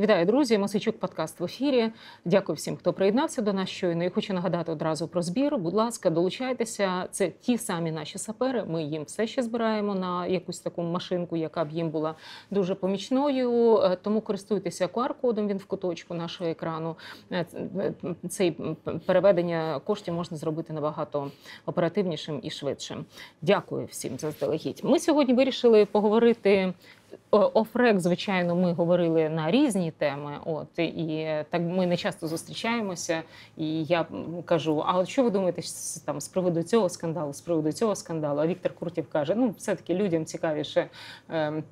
Вітаю, друзі! Мосичук подкаст в ефірі. Дякую всім, хто приєднався до нас щойно. І хочу нагадати одразу про збір. Будь ласка, долучайтеся. Це ті самі наші сапери. Ми їм все ще збираємо на якусь таку машинку, яка б їм була дуже помічною. Е, Тому користуйтеся QR-кодом. Він в куточку нашого екрану. Е, Цей переведення коштів можна зробити набагато оперативнішим і швидшим. Дякую всім заздалегідь. Ми сьогодні вирішили поговорити. Офрек, звичайно, ми говорили на різні теми. От і так ми не часто зустрічаємося. І я кажу: а от що ви думаєте там з приводу цього скандалу, з приводу цього скандалу? А Віктор Куртів каже: ну, все-таки людям цікавіше е,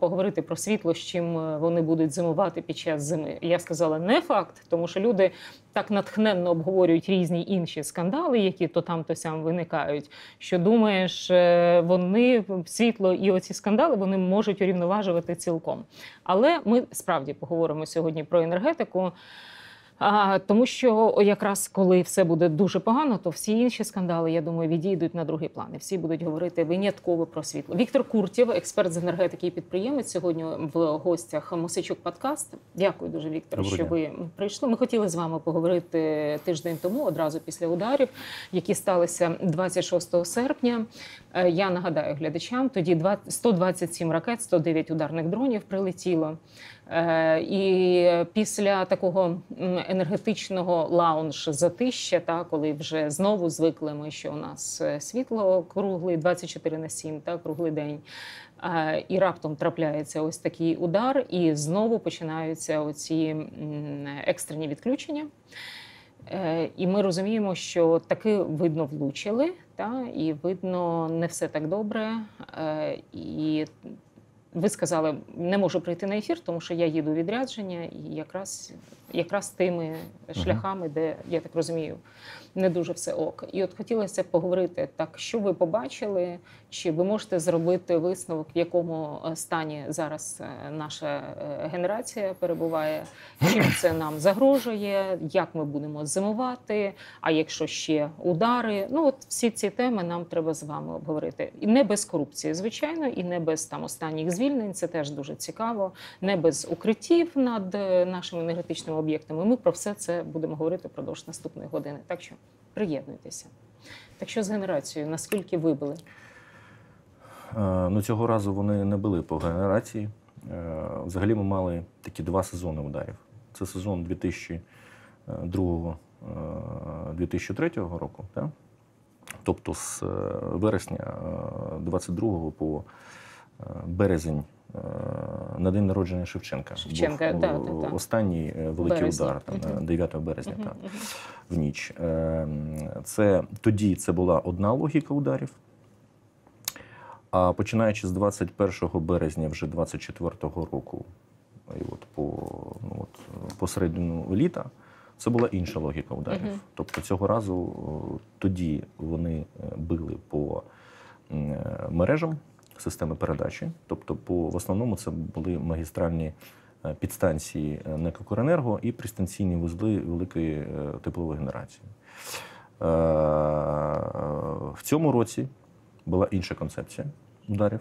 поговорити про світло, з чим вони будуть зимувати під час зими. Я сказала, не факт, тому що люди так натхненно обговорюють різні інші скандали, які то там, то сям виникають. Що думаєш, е, вони світло і оці скандали вони можуть урівноважувати цілком. Але ми справді поговоримо сьогодні про енергетику. А, Тому що якраз коли все буде дуже погано, то всі інші скандали, я думаю, відійдуть на другий план. І всі будуть говорити винятково про світло. Віктор Куртєв, експерт з енергетики і підприємець, сьогодні в гостях Мосичук Подкаст. Дякую дуже, Віктор, що ви прийшли. Ми хотіли з вами поговорити тиждень тому, одразу після ударів, які сталися 26 серпня. Я нагадаю глядачам, тоді 127 ракет, 109 ударних дронів прилетіло. І після такого енергетичного лаунж затища, та коли вже знову звикли ми, що у нас світло круглий 24 на 7, та круглий день. І раптом трапляється ось такий удар, і знову починаються оці екстрені відключення. І ми розуміємо, що таки видно влучили, та і видно не все так добре. І ви сказали, не можу прийти на ефір, тому що я їду у відрядження, і якраз якраз тими шляхами, де я так розумію, не дуже все ок. І от хотілося поговорити так, що ви побачили, чи ви можете зробити висновок, в якому стані зараз наша генерація перебуває, чим це нам загрожує, як ми будемо зимувати, а якщо ще удари. Ну от всі ці теми нам треба з вами обговорити. І не без корупції, звичайно, і не без там останніх звільнень. Це теж дуже цікаво, не без укриттів над нашими енергетичними об'єктами. Ми про все це будемо говорити впродовж наступної години. Так що приєднуйтеся. Так що з генерацією, наскільки вибили? Ну, Цього разу вони не були по генерації. Взагалі ми мали такі два сезони ударів. Це сезон 2002-2003 року. Так? Тобто з вересня 22 по березень на день народження Шевченка. Шевченка, був да, да, да. останній великий Березня. удар, там, Мгм. 9 березня, так, в ніч. Це, тоді це була одна логіка ударів. А починаючи з 21 березня вже 24-го року, і от по, ну, от, посередину літа, це була інша логіка ударів. Мгм. Тобто цього разу тоді вони е, били по е, мережам системи передачі. Тобто, по, в основному це були магістральні е, підстанції е, НЕК «Укренерго» і пристанційні вузли великої е, теплової генерації. В цьому році була інша концепція ударів.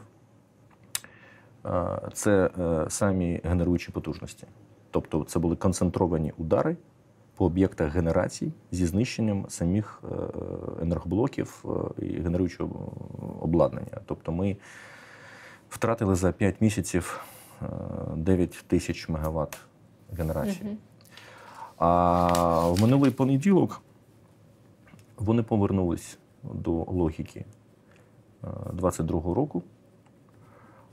Це самі генеруючі потужності. Тобто це були концентровані удари по об'єктах генерацій зі знищенням самих е, енергоблоків е, і генеруючого обладнання. Тобто ми втратили за 5 місяців е, 9 тисяч мегаватт генерації. А в минулий понеділок вони повернулись до логіки 22-го року.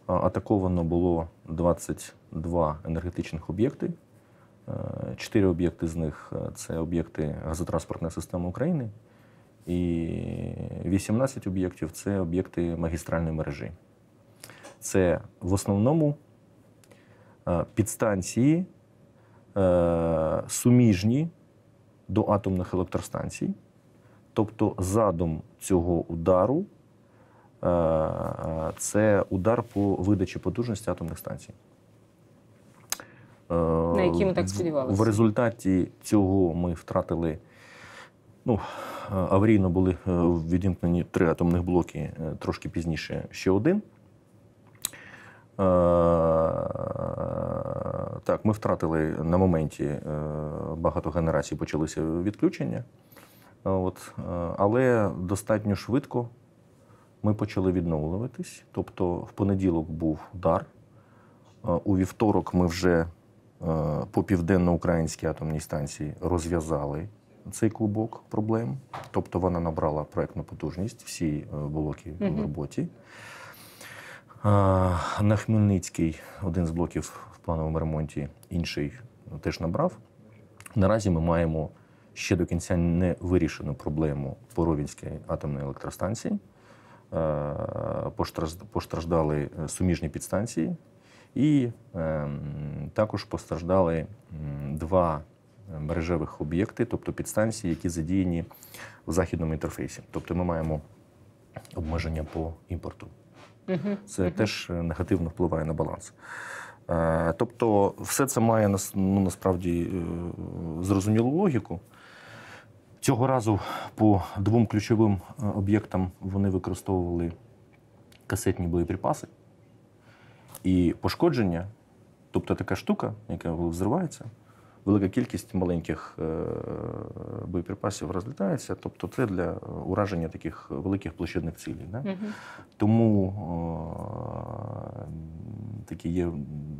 Атаковано було 22 енергетичних об'єкти. Е, Чотири об'єкти з них е, це об'єкти газотранспортної системи України, і 18 об'єктів це об'єкти магістральної мережі. Це в основному е, підстанції суміжні до атомних електростанцій. Тобто задум цього удару це удар по видачі потужності атомних станцій. На які ми так В- сподівалися. В результаті цього ми втратили. Ну, е, аварійно були е, відімкнені три атомних блоки, е, трошки пізніше ще один. Е, так, ми втратили на моменті е, багато генерацій, почалися відключення. Е, От, е, але достатньо швидко ми почали відновлюватись. Тобто, в понеділок був удар. Е, У вівторок ми вже е, по південно-українській атомній станції розв'язали цей клубок проблем. Тобто вона набрала проектну потужність, всі е, блоки в роботі. Е, На Хмельницький один з блоків в плановому ремонті, інший теж набрав. Наразі ми маємо ще до кінця не вирішену проблему Поровінської атомної електростанції. Е, Постраждали е, суміжні підстанції, і ем, також постраждали два мережевих об'єкти, тобто підстанції, які задіяні в західному інтерфейсі. Тобто ми маємо обмеження по імпорту. Мгм. Це Мгм. теж е, негативно впливає на баланс. Е, Тобто, все це має ну, насправді е, зрозумілу логіку. Цього разу по двом ключовим е, об'єктам вони використовували касетні боєприпаси. І пошкодження, тобто така штука, яка взривається, велика кількість маленьких е, боєприпасів розлітається. Тобто, це для ураження таких великих площадних цілей. Да? Мгм. Тому такі є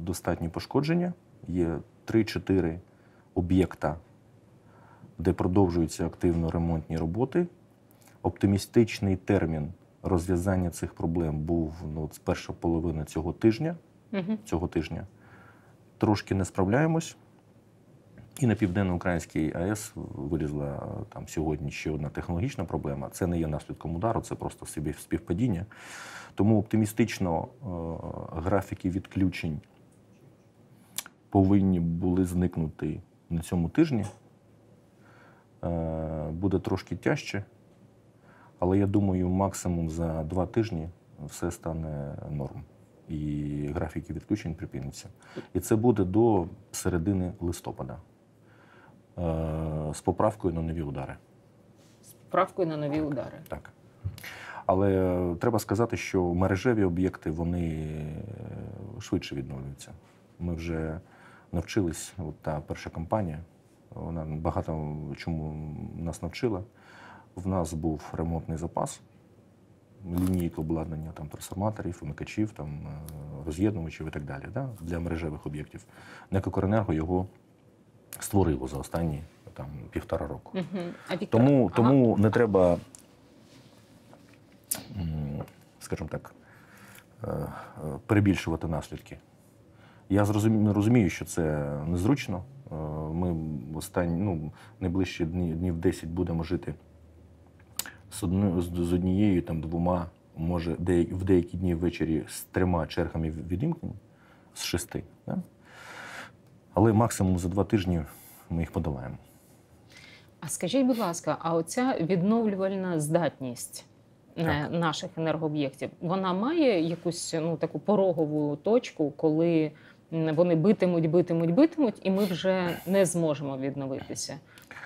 достатні пошкодження. Є 3-4 об'єкта, де продовжуються активно ремонтні роботи. Оптимістичний термін розв'язання цих проблем був ну, з першої половини цього тижня. Мгм. Цього тижня. Трошки не справляємось. І на південно-українській АЕС вилізла е, там сьогодні ще одна технологічна проблема. Це не є наслідком удару, це просто собі співпадіння. Тому оптимістично е, графіки відключень повинні були зникнути на цьому тижні. Е, буде трошки тяжче, але я думаю, максимум за два тижні все стане норм. І графіки відключень припиняться. І це буде до середини листопада е, з поправкою на нові удари. З правкою на нові удари. Так. Але треба сказати, що мережеві об'єкти вони е, швидше відновлюються. Ми вже навчились, от та перша кампанія, вона багато чому нас навчила. В нас був ремонтний запас, лінійка обладнання там, трансформаторів, вимикачів, там, е, роз'єднувачів і так далі да, для мережевих об'єктів. НЕК «Укренерго» його створило за останні там, півтора року. Мгм. А Віктор, Тому, ага. не треба, скажімо так, е, е, перебільшувати наслідки. Я розумію, що це незручно. Ми останні, ну, найближчі дні, днів 10 будемо жити з, одною, з, з однією, там, двома, може, в деякі дні ввечері з трьома чергами відімкнень, з шести. Да? Але максимум за два тижні ми їх подолаємо. А скажіть, будь ласка, а оця відновлювальна здатність Так. наших енергооб'єктів, вона має якусь ну таку порогову точку, коли вони битимуть, битимуть, битимуть, і ми вже не зможемо відновитися.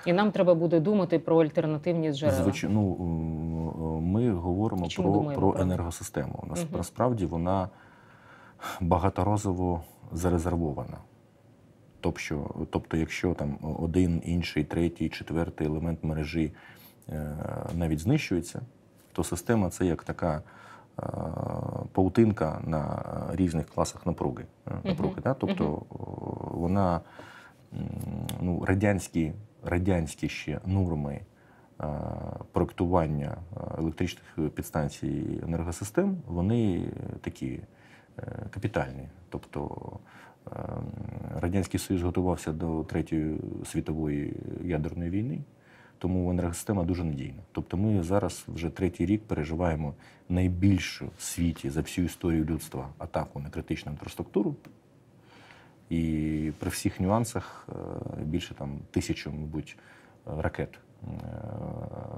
І нам треба буде думати про альтернативні джерела. Звичайно, ну, ми говоримо Чому про, про про енергосистему. Нас, Мгм. Насправді вона багаторазово зарезервована. Тобто, тобто, якщо там один, інший, третій, четвертий елемент мережі е, навіть знищується, то система це як така е, паутинка на різних класах напруги. е, напруги да? Тобто о, вона ну, радянські, радянські ще норми е, проектування е, електричних підстанцій енергосистем, вони такі е, капітальні. Тобто Радянський Союз готувався до Третьої світової ядерної війни, тому енергосистема дуже надійна. Тобто ми зараз вже третій рік переживаємо найбільшу в світі за всю історію людства атаку на критичну інфраструктуру. І при всіх нюансах е, більше там тисячу, мабуть, ракет е,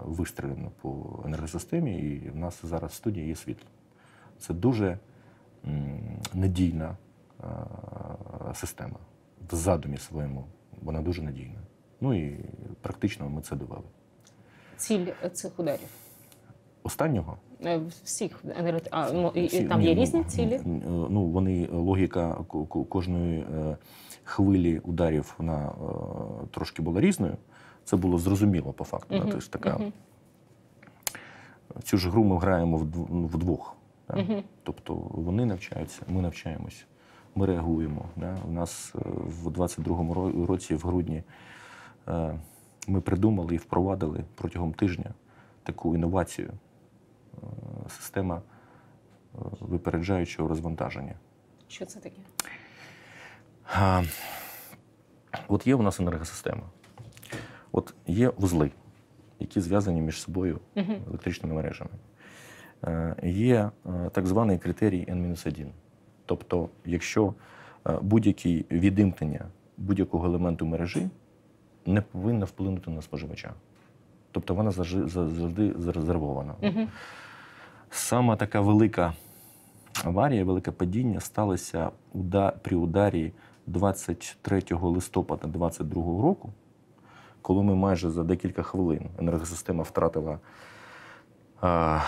вистрілено по енергосистемі, і в нас зараз в студії є світло. Це дуже надійна е, система. В задумі своєму вона дуже надійна. Ну і практично ми це довели. Ціль цих ударів. Останнього Всіх енерго... а, ну, і, і Всі- там є ну, різні цілі. н- Ну, вони логіка ко- ко- кожної е, хвилі ударів вона е, трошки була різною. Це було зрозуміло по факту. Мгм, Тобто така, мгм. Цю ж гру ми граємо ну, вдвох. Да? Мгм. Тобто вони навчаються, ми навчаємось, ми реагуємо. Да? У нас е, в 22-му році, в грудні, е, ми придумали і впровадили протягом тижня таку інновацію е, система е, випереджаючого розвантаження. Що це таке? А, От є у нас енергосистема. От є вузли, які зв'язані між собою електричними мережами. Е, Є е, так званий критерій N-1. Тобто, якщо будь-яке відімкнення будь-якого елементу мережі не повинно вплинути на споживача. Тобто вона завжди, завжди зарезервована. Саме така велика аварія, велике падіння сталося при ударі 23 листопада 2022 року, коли ми майже за декілька хвилин енергосистема втратила а,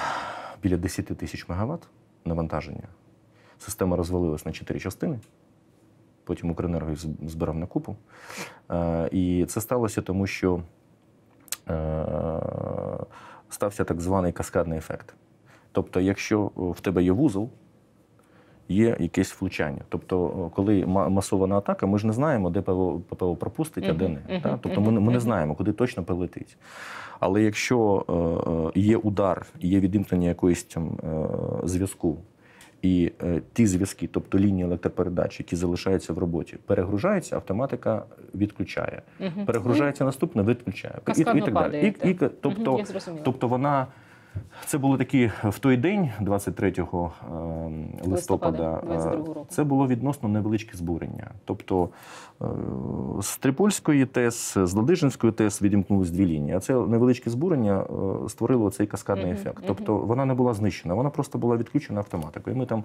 біля 10 тисяч мегаватт навантаження. Система розвалилась на чотири частини. Потім Укренерго збирав на купу. Е, І це сталося тому, що е, стався так званий каскадний ефект. Тобто, якщо в тебе є вузол, є якесь влучання. Тобто, коли масована атака, ми ж не знаємо, де ПВО, ППО пропустить, а де не. мгм, Та? Тобто ми, не- ми не знаємо, куди точно прилетить. Але якщо е, е, є удар, є відімкнення якоїсь там е, зв'язку, і е, ті зв'язки, тобто лінії електропередач, які залишаються в роботі, перегружаються, автоматика відключає. Перегружається наступне, відключає. І, Каскадно і так далі. падає, І, так. і, тобто, тобто вона. Це були такі в той день, 23 е, листопада, Листопада е, 22-го року. це було відносно невеличке збурення. Тобто е, з Трипольської ТЕС, з Ладижинської ТЕС відімкнулись дві лінії. А це невеличке збурення е, створило цей каскадний Мгм, ефект. Тобто вона не була знищена, вона просто була відключена автоматикою. І ми там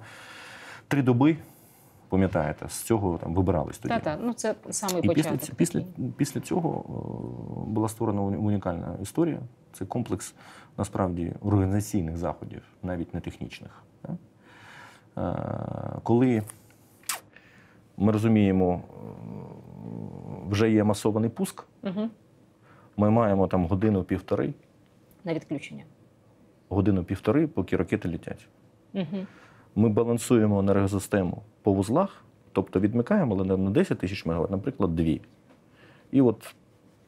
три доби, пам'ятаєте, з цього там вибирались тоді. Та, та, ну це самий І після, початок. після, після цього е, була створена унікальна історія. Це комплекс насправді організаційних заходів, навіть не технічних. Е, Коли ми розуміємо, е, вже є масований пуск, Мгм. ми маємо там годину-півтори, На відключення. годину-півтори, поки ракети летять. Мгм. Ми балансуємо енергосистему по вузлах, тобто відмикаємо, але не на 10 тисяч МВт, наприклад, 2. І от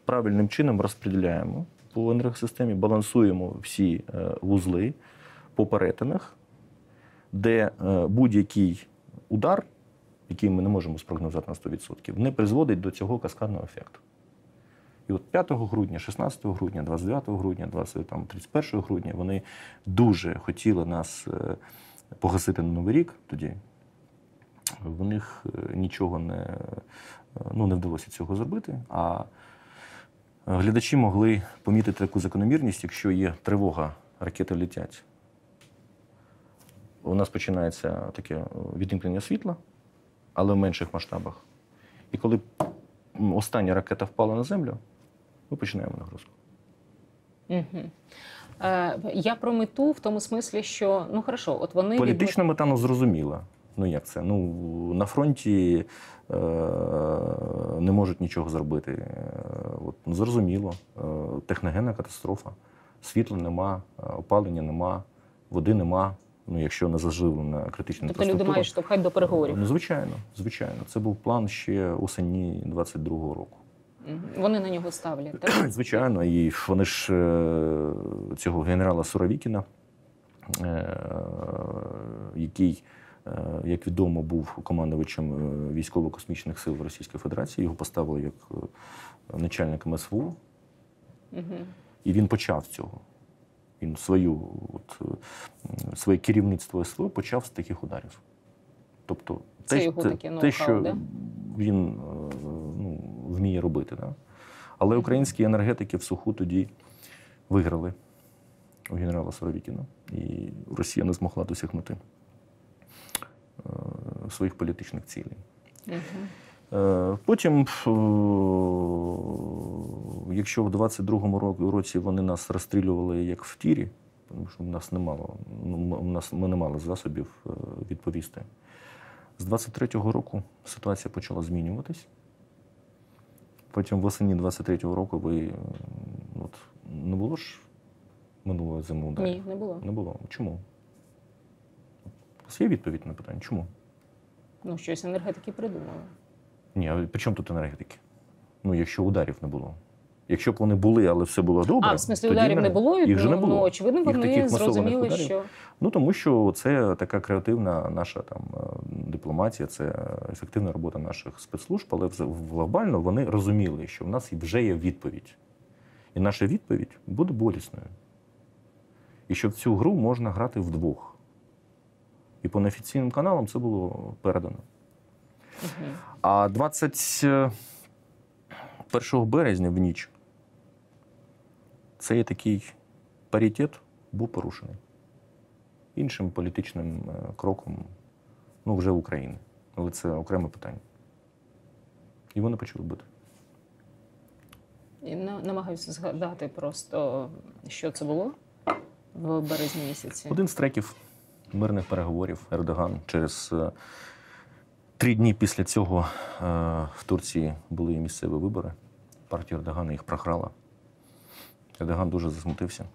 правильним чином розподіляємо по енергосистемі, балансуємо всі е, вузли по перетинах, де е, будь-який удар, який ми не можемо спрогнозувати на 100%, не призводить до цього каскадного ефекту. І от 5 грудня, 16 грудня, 29 грудня, 20, там, 31 грудня вони дуже хотіли нас е, погасити на Новий рік тоді. В них нічого не, ну, не вдалося цього зробити. А глядачі могли помітити таку закономірність, якщо є тривога, ракети летять. У нас починається таке е, відімкнення світла, але в менших масштабах. І коли остання ракета впала на землю, ми починаємо нагрузку. Е, я про мету в тому смислі, що ну хорошо, от вони Політична мета ну, зрозуміла. Ну як це? Ну на фронті е, не можуть нічого зробити. Е, от, ну, зрозуміло, е, техногенна катастрофа. Світла нема, е, опалення нема, води нема. Ну, якщо не заживлена критична тобто люди мають штовхати до переговорів. Ну, звичайно, звичайно. Це був план ще осені 22-го року. Вони на нього ставлять. Так? Звичайно, і вони ж е, цього генерала Суровікіна, який, як відомо, був командувачем е, військово-космічних сил Російської Федерації, його поставили як е, начальником СВУ, Мгм. і він почав цього. Він свою, от, е, своє керівництво СВУ почав з таких ударів. Тобто, Це його таке те, ноу-хау, що да? він е, ну, вміє робити. Да? Але українські енергетики в суху тоді виграли у генерала Суровікіна, і Росія не змогла досягнути е, своїх політичних цілей. Е, Потім, е, якщо в 22-му році вони нас розстрілювали як в тірі, тому що в нас не мало, ну, у нас ми не мали засобів е, відповісти. З 23-го року ситуація почала змінюватись. Потім восені 23-го року ви е, от, не було ж минулої ударів? Ні, не було. Не було. Чому? Вас є відповідь на питання? Чому? Ну, щось енергетики придумали. Ні, а при чому тут енергетики? Ну, якщо ударів не було. Якщо б вони були, але все було добре. а, в смислі, тоді ударів не було, Їх же не ну, було. ну, очевидно, вони зрозуміли, ударів. що Ну тому що це така креативна наша там е, дипломатія, це ефективна робота наших спецслужб, але глобально вони розуміли, що в нас вже є відповідь. І наша відповідь буде болісною. І що в цю гру можна грати вдвох. І по неофіційним каналам це було передано. А 21 березня в ніч цей такий паритет був порушений іншим політичним е, кроком, ну, вже України. Але це окреме питання. І вони почали бити. І намагаюся згадати просто, що це було в березні місяці. Один з треків мирних переговорів Ердоган через е, три дні після цього е, в Турції були місцеві вибори. Партія Ердогана їх програла. Ердоган дуже засмутився.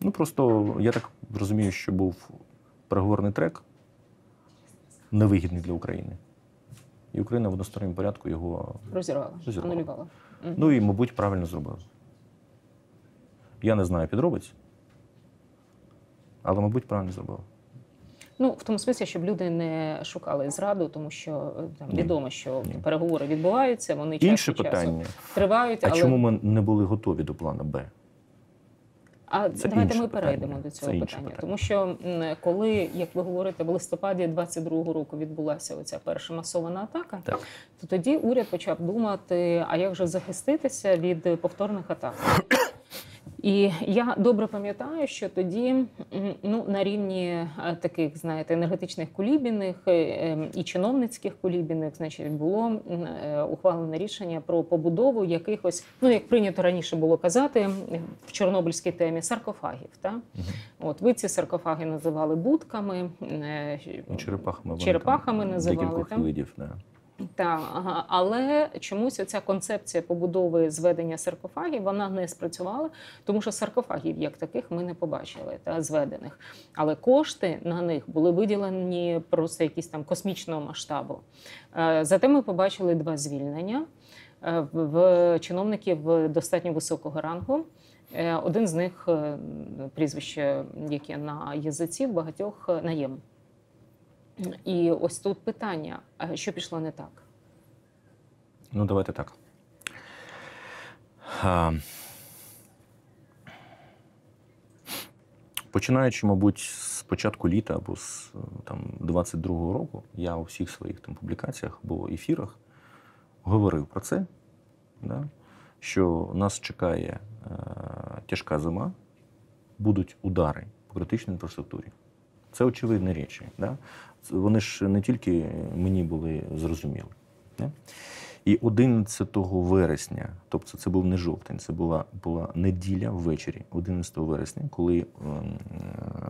Ну, просто я так розумію, що був переговорний трек невигідний для України. І Україна в односторонньому порядку його Розірвала, Розірвала. анулювала. Ну і, мабуть, правильно зробив. Я не знаю підробиць, але, мабуть, правильно зробив. Ну, в тому смислі, щоб люди не шукали зраду, тому що е, там відомо, що Ні. переговори відбуваються, вони час Інше від часу питання: тривають, а але чому ми не були готові до плану Б? А Це давайте ми перейдемо питання. до цього питання. питання. Тому що коли, як ви говорите, в листопаді 22-го року відбулася оця перша масована атака, Так. то тоді уряд почав думати, а як же захиститися від повторних атак. І я добре пам'ятаю, що тоді ну, на рівні е, таких, знаєте, енергетичних кулібіних е, е, і чиновницьких кулібіних, значить, було е, ухвалене рішення про побудову якихось, ну як прийнято раніше було казати в чорнобильській темі саркофагів. Та? От ви ці саркофаги називали будками. Черепахами. Черепахами називали, Декількох там. видів. Да. Так, але чомусь оця концепція побудови зведення саркофагів вона не спрацювала, тому що саркофагів як таких ми не побачили та зведених. Але кошти на них були виділені просто якісь там космічного масштабу. Е, Зате ми побачили два звільнення е, в- чиновників достатньо високого рангу. Е, Один з них прізвище, яке на язиці, в багатьох наєм. І ось тут питання: що пішло не так? Ну, давайте так. Починаючи, мабуть, з початку літа або з там, 22-го року, я у всіх своїх там, публікаціях або ефірах говорив про це, да, що нас чекає е, тяжка зима, будуть удари по критичній інфраструктурі. Це очевидні речі. Да? Вони ж не тільки мені були зрозумілі. Да? І 11 вересня, тобто це був не жовтень, це була, була неділя ввечері, 11 вересня, коли ем,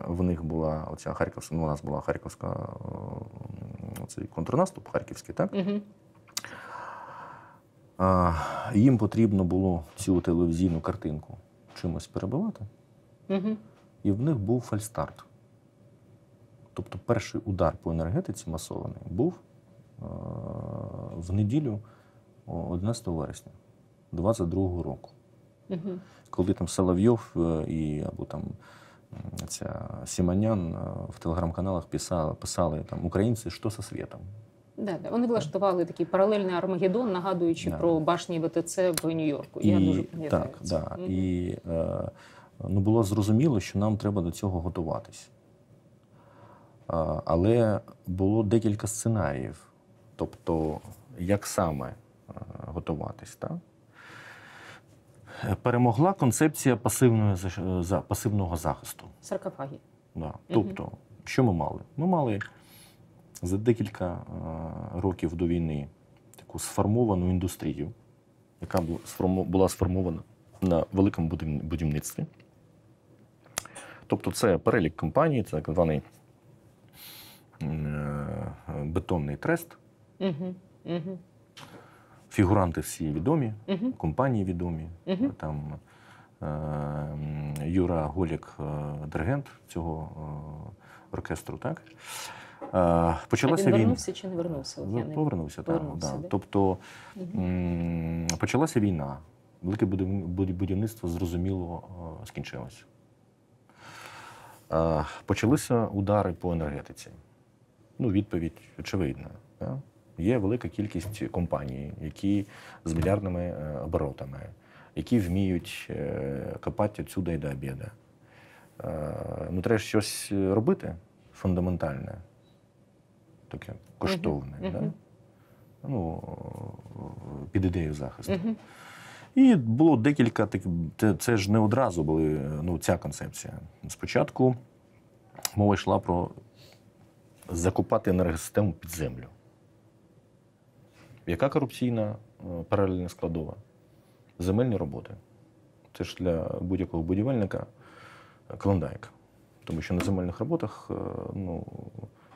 в них була оця харківська, ну, у нас була харківська ем, оцей контрнаступ харківський, так? Угу. А, їм потрібно було цю телевізійну картинку чимось перебивати, Угу. і в них був фальстарт. Тобто перший удар по енергетиці масований був е, в неділю о, 11 вересня 22 року. Угу. Коли там Соловйов е, і або там ця Сіманян е, в телеграм-каналах писали, писали там українці, что со светом. Да, да. Вони влаштували такий паралельний Армагеддон, нагадуючи Да. про башні ВТЦ в Нью-Йорку. Я дуже пам'ятаю. так, це. да. Мгм. І е, ну, було зрозуміло, що нам треба до цього готуватись. Але було декілька сценаріїв. Тобто, як саме готуватись, так? Перемогла концепція пасивної, пасивного захисту. Саркофаги. Да. Тобто, що ми мали? Ми мали за декілька років до війни таку сформовану індустрію, яка була сформована на великому будівництві. Тобто це перелік компаній, це так званий бетонний трест. Угу. Угу. Фігуранти всі відомі, Угу. компанії відомі. Мгм. Там е, Юра Голік, е, диригент цього е, оркестру, так? Е, А Почалася він війна. вернувся чи не вернувся? От я не- Повернувся, так. Повернувся, Да. Тобто м, почалася війна. Велике будів- будів- будівництво зрозуміло е, скінчилося. Е, Почалися удари по енергетиці. Ну, відповідь очевидна. Да? Є велика кількість компаній, які з мільярдними е, оборотами, які вміють е, копати відсюди і до обіду. Е, Ну, треба щось робити фундаментальне, таке коштовне. Мгм. Да? Ну, під ідеєю захисту. Мгм. І було декілька таких. Це, це ж не одразу були ну, ця концепція. Спочатку мова йшла про закопати енергосистему під землю. Яка корупційна е, паралельна складова? Земельні роботи. Це ж для будь-якого будівельника е, клондайк. Тому що на земельних роботах е, ну,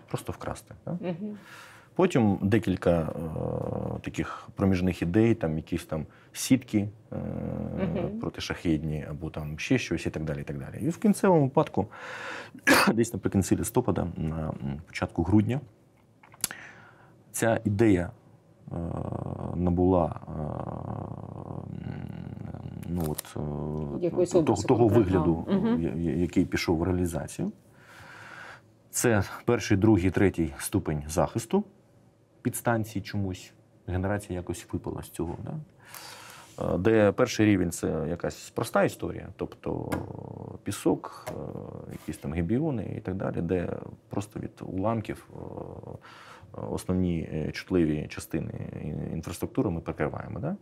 просто вкрасти. Да? Мгм. Потім декілька е, таких проміжних ідей, там якісь там сітки е, Мгм. протишахідні, або там ще щось, і так далі. І так далі. І в кінцевому випадку, десь наприкінці листопада, на початку грудня, ця ідея е, набула е, ну, от, е, того, того вигляду, я- який пішов в реалізацію. Це перший, другий, третій ступень захисту підстанції чомусь. Генерація якось випала з цього. Да? Е, Де перший рівень це якась проста історія, тобто пісок, е, якісь там гебіони і так далі, де просто від уламків е, основні е, чутливі частини інфраструктури ми перекриваємо. Да?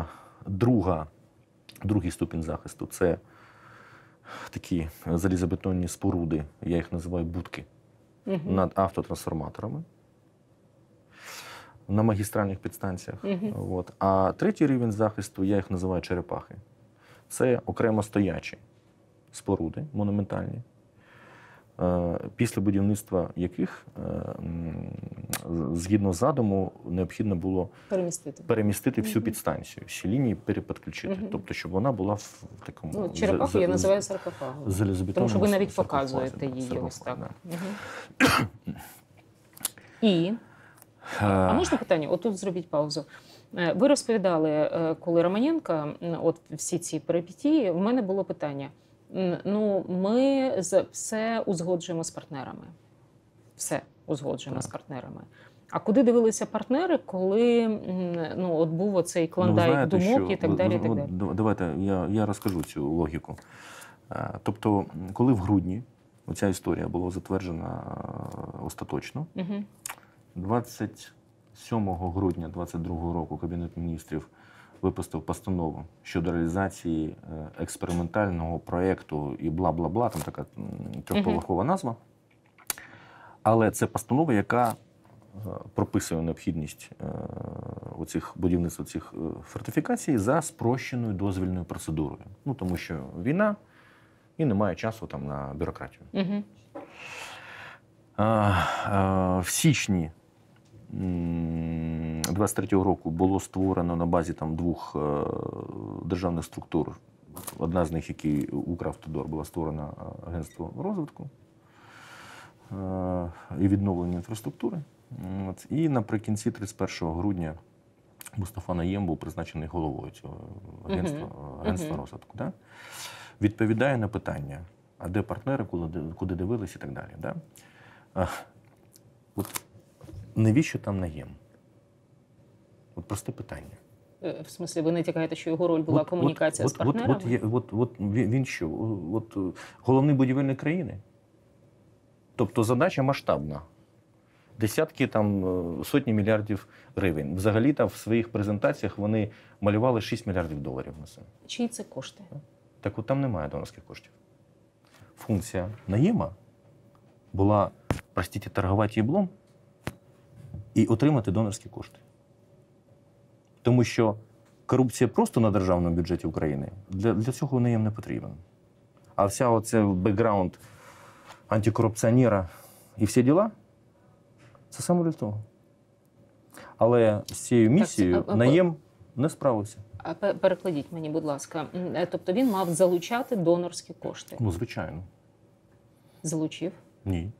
Е, Друга, другий ступінь захисту це такі залізобетонні споруди, я їх називаю будки Мгм. над автотрансформаторами на магістральних підстанціях. Мгм. От. А третій рівень захисту, я їх називаю черепахи. Це окремо стоячі споруди монументальні, е, після будівництва яких, е, згідно задуму, необхідно було Перемістити. перемістити всю підстанцію, всі лінії переподключити, Мгм. тобто, щоб вона була в такому Ну, черепаху за- я називаю саркофагом. Тому що ви навіть показуєте її ось так. саркофаг, Мгм. І да. А Е, можна питання? Отут зробіть паузу. Е, Ви розповідали, е, коли Романенка, от всі ці перипетії, в мене було питання. Ну, ми все узгоджуємо з партнерами. Все узгоджуємо Так. з партнерами. А куди дивилися партнери, коли ну, от був оцей Ну, клондайк знаєте, думок що- і так далі. і так далі. Давайте я, я розкажу цю логіку. Тобто, коли в грудні ця історія була затверджена остаточно, Угу. 27 грудня 2022 року Кабінет міністрів випустив постанову щодо реалізації е, експериментального проєкту і бла бла бла, там така трьохповерхова назва. Але це постанова, яка е, прописує необхідність е, оцих будівництва цих фортифікацій за спрощеною дозвільною процедурою. Ну тому що війна і немає часу там на бюрократію. Угу. А, а, В січні 23-го року було створено на базі там двох е, державних структур. Одна з них, який Укравтодор, була створена е, агентство розвитку е, і відновлення інфраструктури. І наприкінці 31 грудня Мустафа Наєм був призначений головою цього агентства, агентства розвитку. Да? Відповідає на питання, а де партнери, куди, куди дивились і так далі. Да? От навіщо там наєм? От просте питання. Е, В смислі, ви не тікаєте, що його роль була От- комунікація от, з партнерами? От, от, є- от, от він що? От, е, головний будівельник країни? Тобто задача масштабна. Десятки там е, сотні мільярдів гривень. Взагалі там в своїх презентаціях вони малювали 6 мільярдів доларів на це. Чиї це кошти? Так от там немає донорських коштів. Функція наєма була, простіть, торгувати їблом і отримати донорські кошти. Тому що корупція просто на державному бюджеті України, для, для цього наєм не потрібен. А вся оце бекграунд антикорупціонера і всі діла це саме для того. Але з цією місією наєм не справився. А перекладіть мені, будь ласка. Е, Тобто він мав залучати донорські кошти. Ну, звичайно. Залучив. Ні.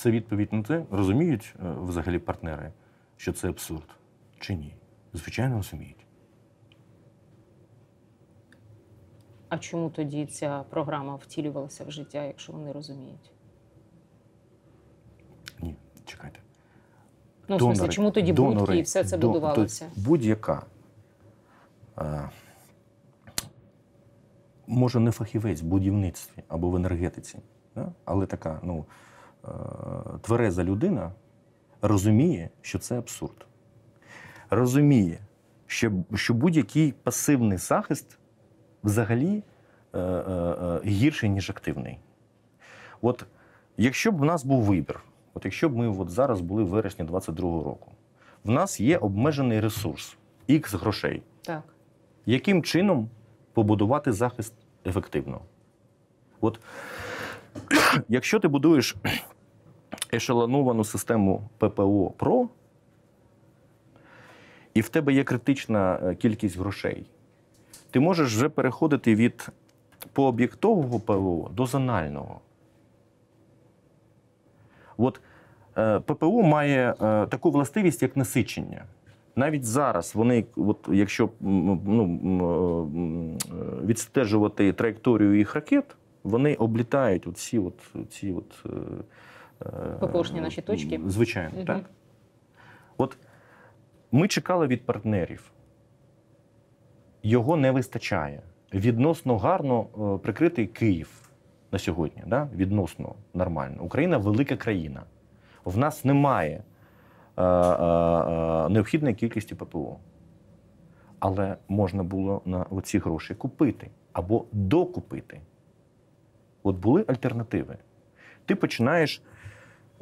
Це відповідь на те, розуміють е, взагалі партнери, що це абсурд чи ні? Звичайно, розуміють. А чому тоді ця програма втілювалася в життя, якщо вони розуміють? Ні, чекайте. Ну, в смысле, чому тоді будки і все це до- будувалося? будь-яка. е, може, не фахівець в будівництві або в енергетиці, да? але така ну, твереза людина розуміє, що це абсурд. Розуміє, що, що будь-який пасивний захист взагалі е, е, е, гірший, ніж активний. От якщо б в нас був вибір, от якщо б ми от зараз були в вересні 22-го року, в нас є обмежений ресурс Х грошей. Так. Яким чином побудувати захист ефективно? От якщо ти будуєш ешелоновану систему ППО ПРО, і в тебе є критична е, кількість грошей, ти можеш вже переходити від пооб'єктового ПВО до зонального. От е, ППО має е, таку властивість, як насичення. Навіть зараз вони, от, якщо ну, відстежувати траєкторію їх ракет, вони облітають от всі от, ці от, е, е, наші точки? Звичайно, Мгм. так. От ми чекали від партнерів. Його не вистачає. Відносно гарно е, прикритий Київ на сьогодні, да? відносно нормально. Україна велика країна. В нас немає е, е, необхідної кількості ППО. Але можна було на оці гроші купити або докупити. От були альтернативи. Ти починаєш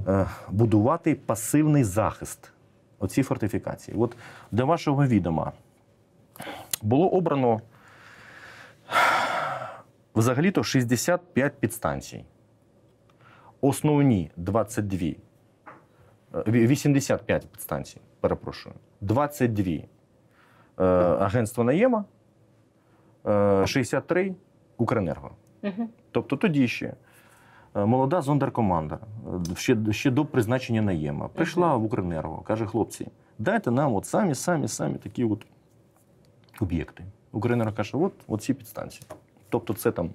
е, будувати пасивний захист оці фортифікації. От для вашого відома було обрано взагалі-то 65 підстанцій. Основні 22, е, 85 підстанцій, перепрошую, 22 е, агентства Наєма, е, 63 Укренерго. Угу. Тобто тоді ще е, молода зондеркоманда, е, ще, ще до призначення наєма, прийшла в Укренерго, каже: хлопці, дайте нам от самі, самі, самі такі от об'єкти. Укренерго каже, от, от ці підстанції. Тобто це там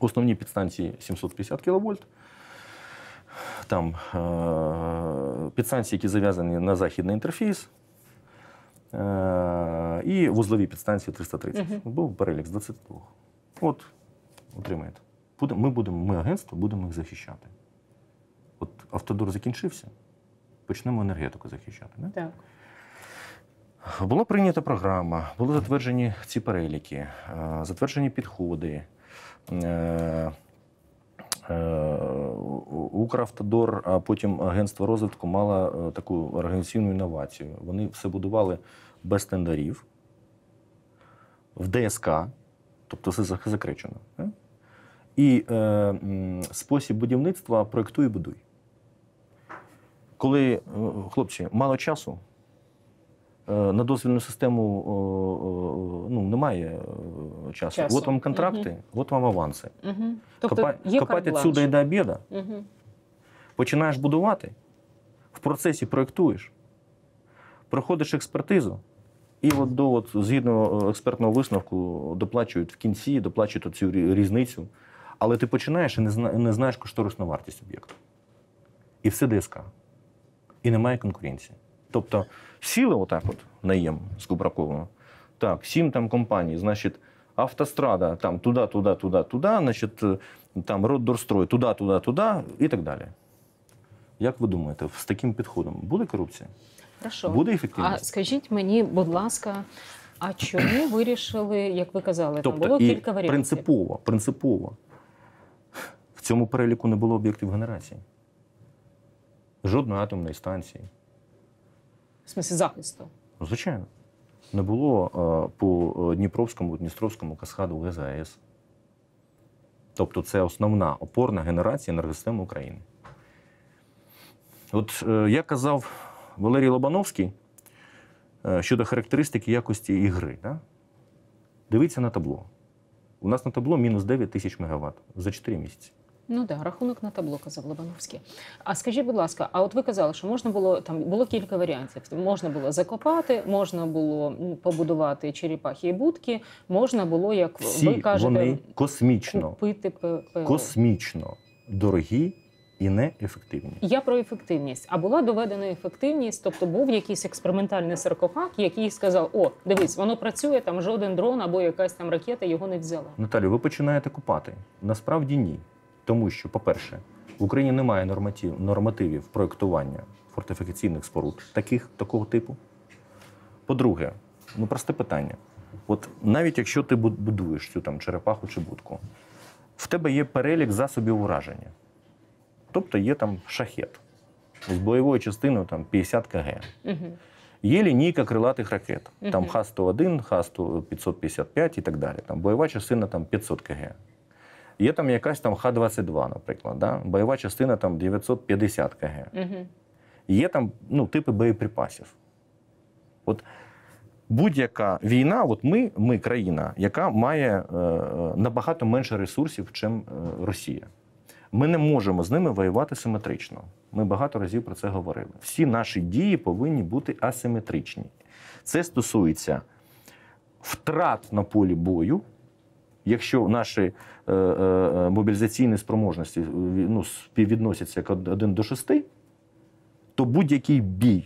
основні підстанції 750 кВт, там е, підстанції, які зав'язані на західний інтерфейс, е, і вузлові підстанції 330. Мгм. Був перелік з 22. От, отримаєте. Ми будемо, ми агентство, будемо їх захищати. От автодор закінчився, почнемо енергетику захищати. Не? Так. Була прийнята програма, були затверджені ці переліки, е, затверджені підходи. Е, е, Укравтодор, а потім агентство розвитку мало таку організаційну інновацію. Вони все будували без тендерів, в ДСК, тобто все зак- закречено. І е, спосіб будівництва проєктуй і будуй. Коли, е, хлопці, мало часу, е, на дозвільну систему ну, немає е, часу. Часу. От вам контракти, от вам аванси. Угу. Тобто Копай, є копати відсюди і до обіду, Угу. починаєш будувати, в процесі проєктуєш, проходиш експертизу, і от до от, згідно експертного висновку доплачують в кінці, доплачують цю різницю. Але ти починаєш і не, зна, не знаєш кошторисну вартість об'єкту. І все ДСК. І немає конкуренції. Тобто сіли отак от наєм з Кубраковим. Так, сім там компаній, значить, автострада там туди, туди, туди, туди, значить, е, там Роддорстрой, туди, туди, туди і так далі. Як ви думаєте, з таким підходом буде корупція? Хорошо. Буде А скажіть мені, будь ласка, а чому вирішили, як ви казали, там було Тобто, і кілька варіантів? принципово, принципово. Цьому переліку не було об'єктів генерації. Жодної атомної станції. В смысле захисту. Ну, Звичайно. Не було е, по Дніпровському, Дністровському каскаду ГЗАЕС. Тобто це основна опорна генерація енергосистеми України. От е, як казав Валерій Лобановський е, щодо характеристики якості ігри, да? дивіться на табло. У нас на табло мінус 9 тисяч мегаватт за 4 місяці. Ну так, рахунок на табло казав Лобановський. А скажіть, будь ласка, а от ви казали, що можна було там було кілька варіантів. Можна було закопати, можна було побудувати черепахи і будки, можна було, як Всі ви кажете, вони космічно, купити П- ПО. космічно дорогі і неефективні. Я про ефективність. А була доведена ефективність, тобто був якийсь експериментальний саркофаг, який сказав: О, дивись, воно працює, там жоден дрон або якась там ракета його не взяла. Наталю, ви починаєте купати. Насправді ні. Тому що, по-перше, в Україні немає норматив, нормативів проєктування фортифікаційних споруд таких, такого типу. По-друге, ну просте питання. От навіть якщо ти будуєш цю там черепаху чи будку, в тебе є перелік засобів ураження. Тобто є там шахет з бойовою частиною там 50 кг. Угу. Є лінійка крилатих ракет. Там Мгм. Х-101, Х-555 і так далі. Там бойова частина там 500 кг. Є там якась там Х-22, наприклад. Да? Бойова частина там 950 кг. Угу. Є там ну, типи боєприпасів. От будь-яка війна, от ми, ми країна, яка має е, е, набагато менше ресурсів, ніж е, Росія. Ми не можемо з ними воювати симетрично. Ми багато разів про це говорили. Всі наші дії повинні бути асиметричні. Це стосується втрат на полі бою. Якщо наші е, е, мобілізаційні спроможності е, ну, співвідносяться як 1 до 6, то будь-який бій,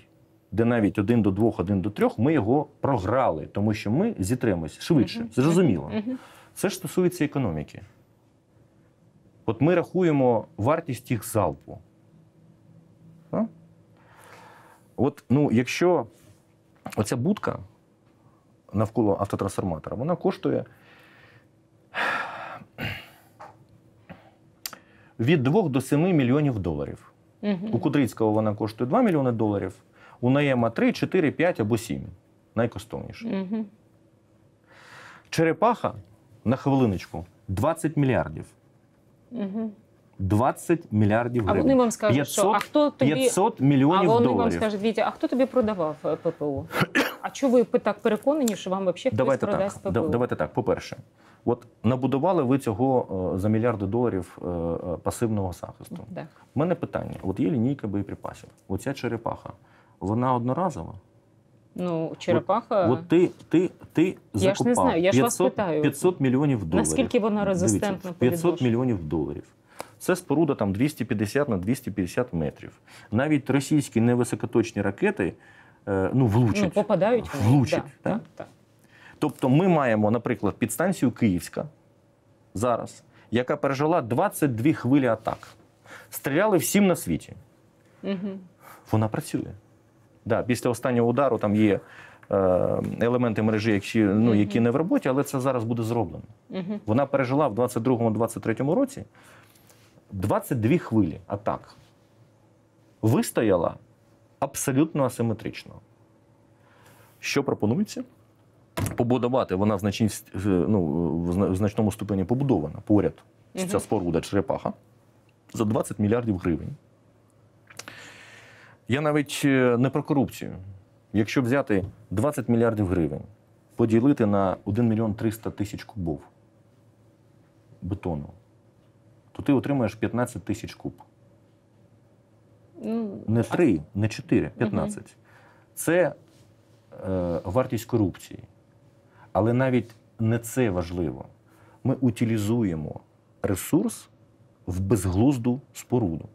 де навіть 1 до 2, 1 до 3, ми його програли, тому що ми зітремось швидше. Мгм. Зрозуміло. Угу. Це ж стосується економіки. От ми рахуємо вартість їх залпу. А? От, ну, якщо оця будка навколо автотрансформатора, вона коштує від 2 до 7 мільйонів доларів. У Угу. Кудрицького вона коштує 2 мільйони доларів, у Наєма 3, 4, 5 або 7. Найкоштовніше. Угу. Черепаха на хвилиночку 20 мільярдів. Угу. 20 мільярдів А вони вам скажуть, що а хто тобі 500 а мільйонів вони вам скажуть, Вітя, а хто тобі продавав е, ППО? А чого ви так переконані, що вам взагалі хтось продасть так. ППО? да- Давайте так. По-перше, от набудували ви цього е, за мільярди доларів е, пасивного захисту. Так. У мене питання: от є лінійка боєприпасів. Оця черепаха, вона одноразова. Ну, черепаха. От ти, ти, ти Я ж не знаю, я ж вас питаю. 500 мільйонів доларів. Наскільки вона резистентна Дивіться, 500 мільйонів доларів. Це споруда там 250 на 250 метрів. Навіть російські невисокоточні ракети е, ну, влучать. ну, попадають влучать, Да, так, так. Тобто ми маємо, наприклад, підстанцію Київська зараз, яка пережила 22 хвилі атак. Стріляли всім на світі. Угу. Вона працює. Да, після останнього удару там є е, елементи мережі, які, ну, які не в роботі, але це зараз буде зроблено. Угу. Вона пережила в 22-23 році 22 хвилі атак. Вистояла абсолютно асиметрично. Що пропонується? Побудувати, вона в, е, ну, в значному ступені побудована поряд Мгм. ця споруда черепаха за 20 мільярдів гривень. Я навіть е, не про корупцію. Якщо взяти 20 мільярдів гривень, поділити на 1 мільйон 300 тисяч кубов бетону, то ти отримаєш 15 тисяч куб. Ну, Не 3, не 4, 15. Це е, вартість корупції. Але навіть не це важливо. Ми утилізуємо ресурс в безглузду споруду.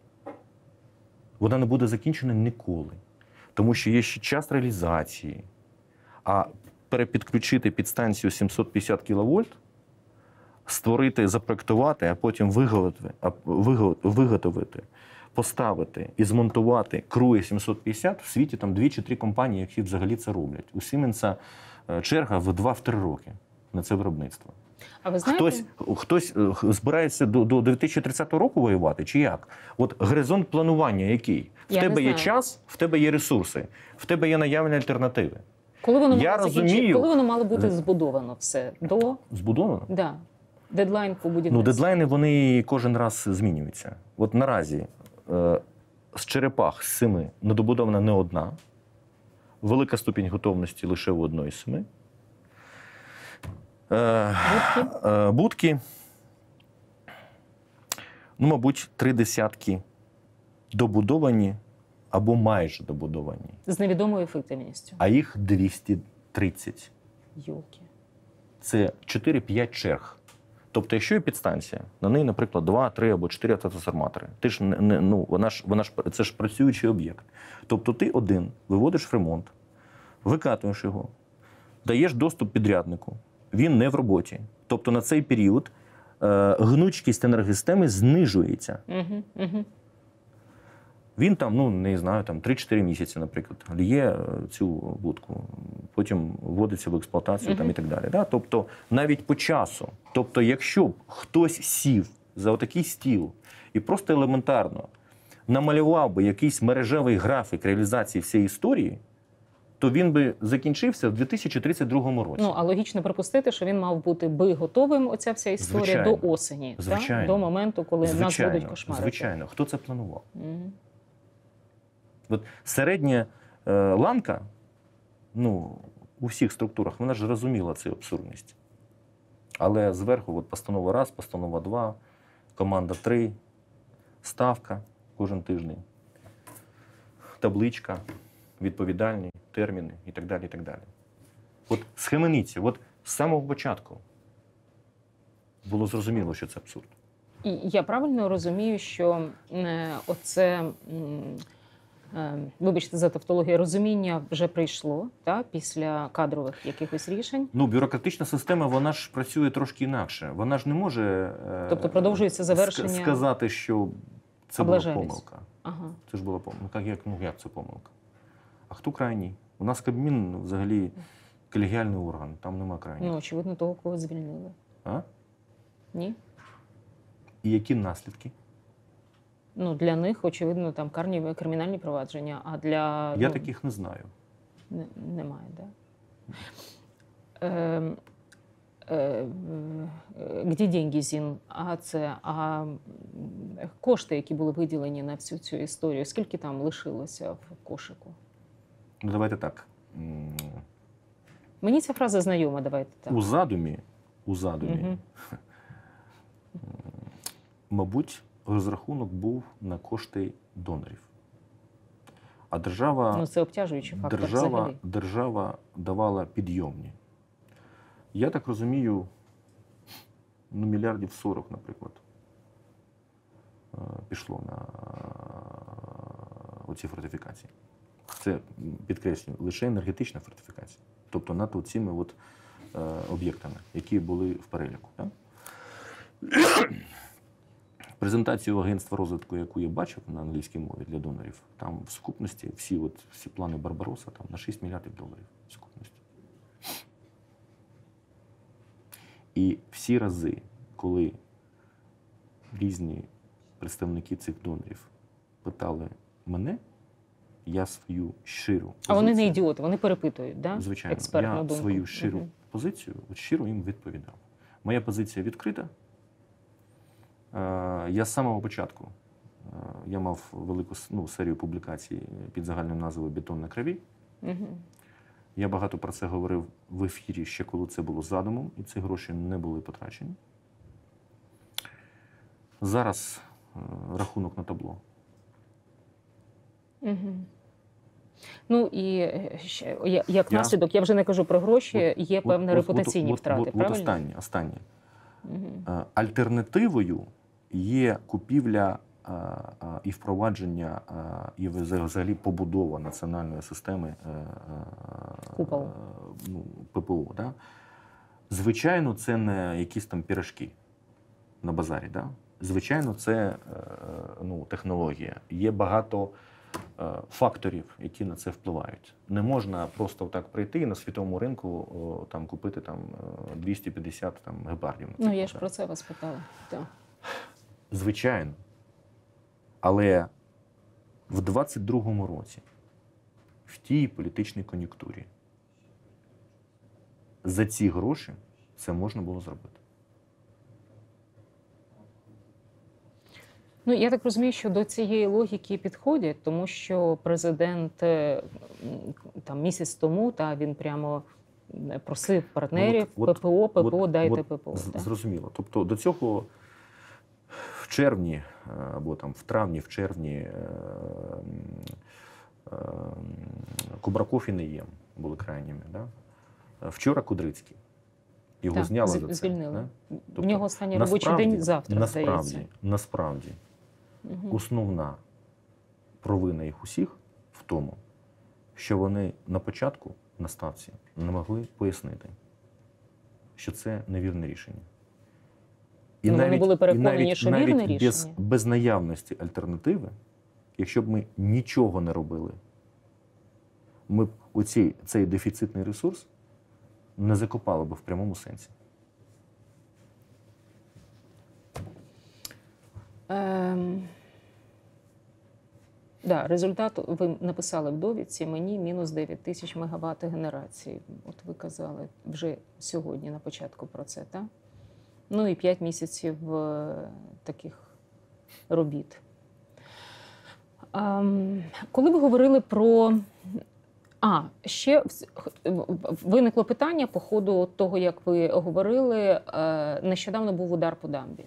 Вона не буде закінчена ніколи. Тому що є ще час реалізації. А перепідключити підстанцію 750 кВт, створити, запроектувати, а потім виготовити, поставити і змонтувати Крує 750 в світі там дві чи три компанії, які взагалі це роблять. У Сіменса черга в 2-3 роки на це виробництво. а ви знаєте, Хтось, хтось е, збирається до, до 2030 року воювати, чи як? От горизонт планування який? В Я тебе є час, в тебе є ресурси, в тебе є наявні альтернативи. Коли воно Я мало розумію. коли воно мало бути збудовано все до Збудовано? да. Дедлайн по Ну, дедлайни вони кожен раз змінюються. От наразі е, з черепах з семи недобудована не одна, велика ступінь готовності лише у одної з семи. Е, Будки? е, будки. Ну, мабуть, три десятки добудовані або майже добудовані, з невідомою ефективністю. а їх 230. Йолки. це 4-5 черг. Тобто, якщо є підстанція, на неї, наприклад, 2, 3 або 4 трансформатори, ти ж не ну вона ж вона ж це ж працюючий об'єкт. Тобто, ти один виводиш в ремонт, викатуєш його, даєш доступ підряднику, він не в роботі. Тобто на цей період е, гнучкість енергосистеми знижується. Угу, угу. Він там, ну не знаю, там 3-4 місяці, наприклад, ліє е, цю будку, потім вводиться в експлуатацію там, і так далі. Да? Тобто навіть по часу. Тобто, якщо б хтось сів за отакий стіл і просто елементарно намалював би якийсь мережевий графік реалізації всієї історії, то він би закінчився в 2032 році. Ну а логічно припустити, що він мав бути би готовим. Оця вся історія Звичайно. до осені, та? До моменту, коли нас будуть звичайно, кошмарити. звичайно, хто це планував? Мгм. От середня е, ланка, ну, у всіх структурах, вона ж розуміла цю абсурдність. Але зверху от постанова раз, постанова два, команда три, ставка кожен тиждень, табличка, відповідальні, терміни і так далі. І так далі. От схеменіться, от з самого початку було зрозуміло, що це абсурд. І я правильно розумію, що е, оце. М, е, Вибачте за тавтологію, розуміння вже прийшло та, після кадрових якихось рішень. Ну, бюрократична система, вона ж працює трошки інакше. Вона ж не може е, Тобто продовжується завершення- сказати, що це була помилка. Ага. Це ж була помилка. Ну, як, як, ну, як це помилка? А хто крайній? У нас Кабмін взагалі колегіальний орган, там нема крайніх. Ну, очевидно, того, кого звільнили. А? Ні? І які наслідки? Ну, для них, очевидно, там карні кримінальні провадження, а для Я ну, таких не знаю. Не, немає, так? Да? Е, е, е, Где деньги, Зін? А це а кошти, які були виділені на всю цю історію, скільки там лишилося в кошику? Ну, давайте так. Мені ця фраза знайома, давайте так. У задумі, у задумі, Мгм. мабуть, розрахунок був на кошти донорів. А держава. Ну, це обтяжуючий фактор держава, взагалі. держава давала підйомні. Я так розумію, ну, мільярдів 40, наприклад, е, пішло на оці фортифікації. Це м, підкреслюю, лише енергетична фортифікація. Тобто над цими от, е, об'єктами, які були в переліку. Так? Презентацію агентства розвитку, яку я бачив на англійській мові для донорів, там в сукупності всі, от, всі плани Барбароса там, на 6 мільярдів доларів в сукупності. І всі рази, коли різні представники цих донорів питали мене, я свою щиру А вони не ідіоти, вони перепитують, да? Звичайно, експертну я думку. свою щиру Мгм. позицію, от щиро їм відповідав. Моя позиція відкрита. Е, Я з самого початку е, я мав велику ну, серію публікацій під загальною назвою Бетон на крові. Мгм. Я багато про це говорив в ефірі ще коли це було задумом, і ці гроші не були потрачені. Зараз е, рахунок на табло. Мгм. Ну і ще, як Я- наслідок, я вже не кажу про гроші, От- є от- певні от- репутаційні от- втрати, от- от останнє, останнє. Е, Альтернативою є купівля е, е, і впровадження е, і взагалі побудова національної системи Купол. ну, ППО. Да? Звичайно, це не якісь там пірашки на базарі. Да? Звичайно, це ну, технологія. Є багато факторів, які на це впливають. Не можна просто так прийти і на світовому ринку там, купити там, е, 250 там, гепардів. Ну, я ж про це вас питала. Так. Звичайно. Але в 22-му році, в тій політичній кон'юнктурі, за ці гроші це можна було зробити. Ну я так розумію, що до цієї логіки підходять, тому що президент е, там місяць тому та він прямо е, просив партнерів Ну, от- ППО, ППО, от- дайте от ППО. З- так. Зрозуміло. Тобто до цього червні е, або там в травні, в червні е, е, Кубраков і Неєм були крайніми. Да? Вчора Кудрицький. Його Так, зняли за це. звільнили. Да? В нього останній робочий день завтра, насправді, здається. насправді Мгм. основна провина їх усіх в тому, що вони на початку на ставці не могли пояснити, що це невірне рішення. Ну, вони були переконані, що навіть вірне без, рішення. без наявності альтернативи, якщо б ми нічого не робили, ми б оцей, цей дефіцитний ресурс не закопали б в прямому сенсі. Ем... Да, результат ви написали в довідці мені мінус 9 тисяч мегаватт генерації. От ви казали вже сьогодні на початку про це, так? Ну і 5 місяців е, таких робіт. Ем, коли ви говорили про. А, ще виникло питання по ходу того, як ви говорили. е, Нещодавно був удар по дамбі.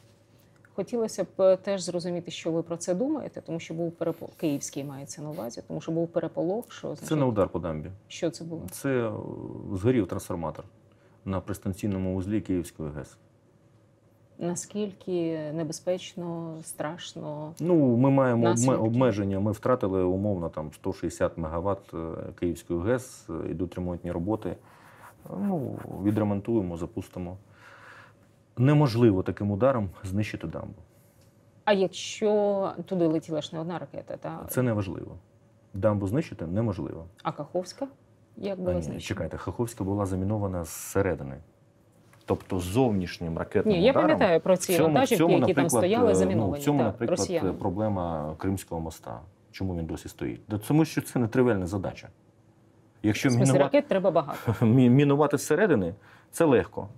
Хотілося б теж зрозуміти, що ви про це думаєте, тому що був переполох. Київський мається на увазі, тому що був переполох. Що Це не удар по дамбі. що це було? Це е, згорів трансформатор на пристанційному вузлі Київської ГЕС. Наскільки небезпечно, страшно? Ну, ми маємо Наслідки. обмеження. Ми втратили умовно там 160 МВт Київської ГЕС, е, йдуть ремонтні роботи. Ну, відремонтуємо, запустимо. Неможливо таким ударом знищити дамбу. А якщо туди летіла ж не одна ракета, та Це не важливо. Дамбу знищити неможливо. а Каховська? Як була знищена? чекайте, Хаховська була замінована зсередини. Тобто зовнішнім ракетним Ні, я ударом пам'ятаю про ці цьому, вантажівки, цьому, які там стояли е, заміновані. Ну, в цьому, так, наприклад, росіянами. проблема Кримського моста. Чому він досі стоїть? Тому що це нетривіальна задача. Якщо В мінувати, ракет треба багато. мінувати зсередини, це легко.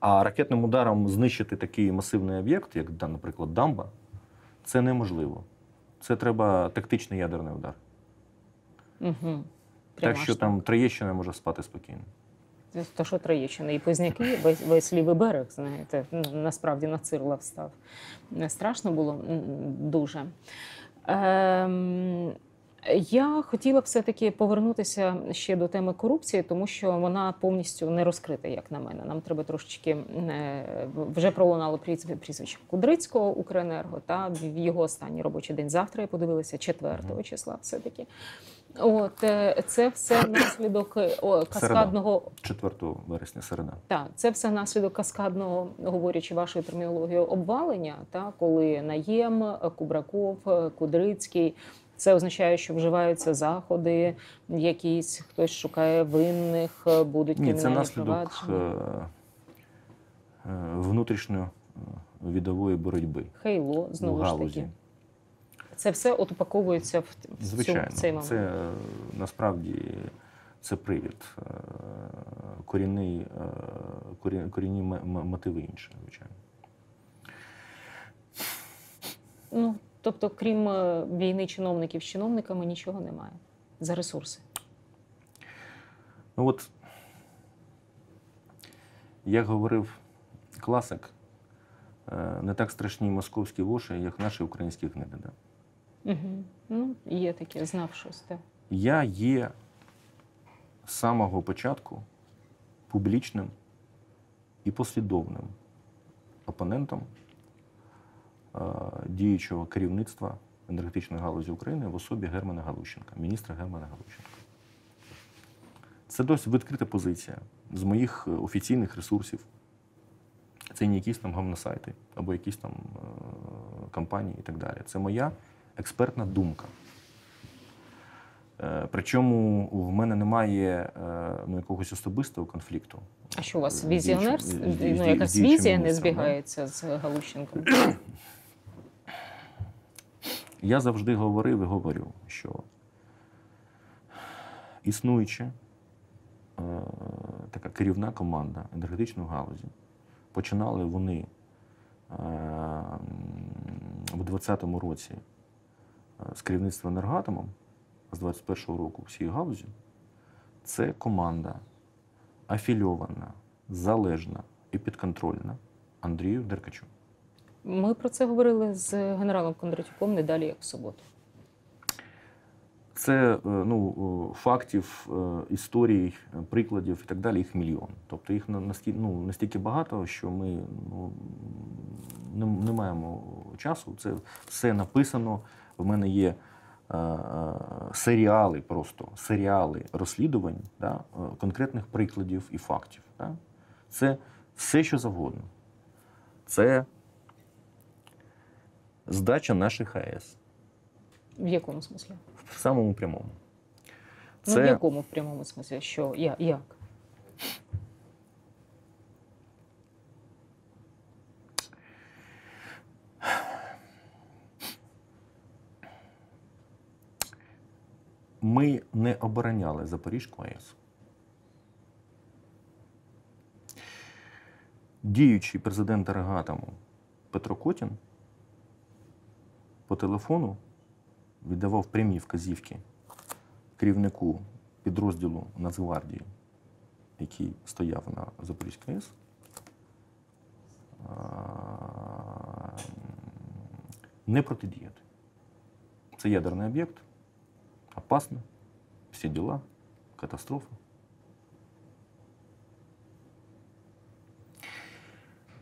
А ракетним ударом знищити такий масивний об'єкт, як, наприклад, дамба, це неможливо. Це треба тактичний ядерний удар. Угу. так що там Троєщина може спати спокійно. То, що Троєщина і Позняки, весь, весь лівий берег, знаєте, насправді на цирла встав. Страшно було дуже. Ем, я хотіла все-таки повернутися ще до теми корупції, тому що вона повністю не розкрита, як на мене. Нам треба трошечки е, вже пролунало прізвище Кудрицького Укренерго та в його останній робочий день завтра. Я подивилася 4 числа. Все таки, от е, це все наслідок е, каскадного 4 вересня середа. так, це все наслідок каскадного, говорячи вашою термінологією, обвалення, та коли Наєм, Кубраков, Кудрицький. Це означає, що вживаються заходи, якісь хтось шукає винних, будуть Ні, це кримінальні наслідок е, е, внутрішньої е, відової боротьби Хейло знову ж таки. Це все от упаковується в, в, цю, в цей момент. це е, насправді це привід. Е, Корінний, е, корінні мотиви інші, звичайно. Ну тобто, крім війни чиновників з чиновниками, нічого немає за ресурси. Ну от, як говорив класик, не так страшні московські воші, як наші українські гниди. Ну, є таке, знав щось. Так. Я є з самого початку публічним і послідовним опонентом е, діючого керівництва енергетичної галузі України в особі Германа Галущенка, міністра Германа Галущенка. Це досить відкрита позиція з моїх е, офіційних ресурсів. Це не якісь там гамносайти або якісь там е, компанії і так далі. Це моя експертна думка. Е, Причому в мене немає е, ну, якогось особистого конфлікту. А що у вас візіонер? Ну, якась візія не збігається з Галущенком. Я завжди говорив і говорю, що існуюча е, така керівна команда енергетичної галузі. Починали вони е, в 2020 році з керівництва енергатомом, з 21-го року всієї галузі. Це команда афільована, залежна і підконтрольна Андрію Деркачу. Ми про це говорили з генералом Кондратюком не далі, як в суботу. Це е, ну, е, фактів, е, історій, прикладів і так далі, їх мільйон. Тобто їх настільки, ну, настільки багато, що ми ну, не, не маємо часу. Це все написано. В мене є е, е, серіали, просто серіали розслідувань да, е, конкретних прикладів і фактів. Да. Це все, що завгодно. Це здача наших АЕС В якому смислі? в самому прямому. Ну, в якому в прямому смислі? Що я як? Ми не обороняли Запорізьку АЕС. Діючий президент Регатому Петро Котін по телефону віддавав прямі вказівки керівнику підрозділу Нацгвардії, який стояв на Запорізькій АЕС. Не протидіяти. Це ядерний об'єкт, опасно, всі діла, катастрофа.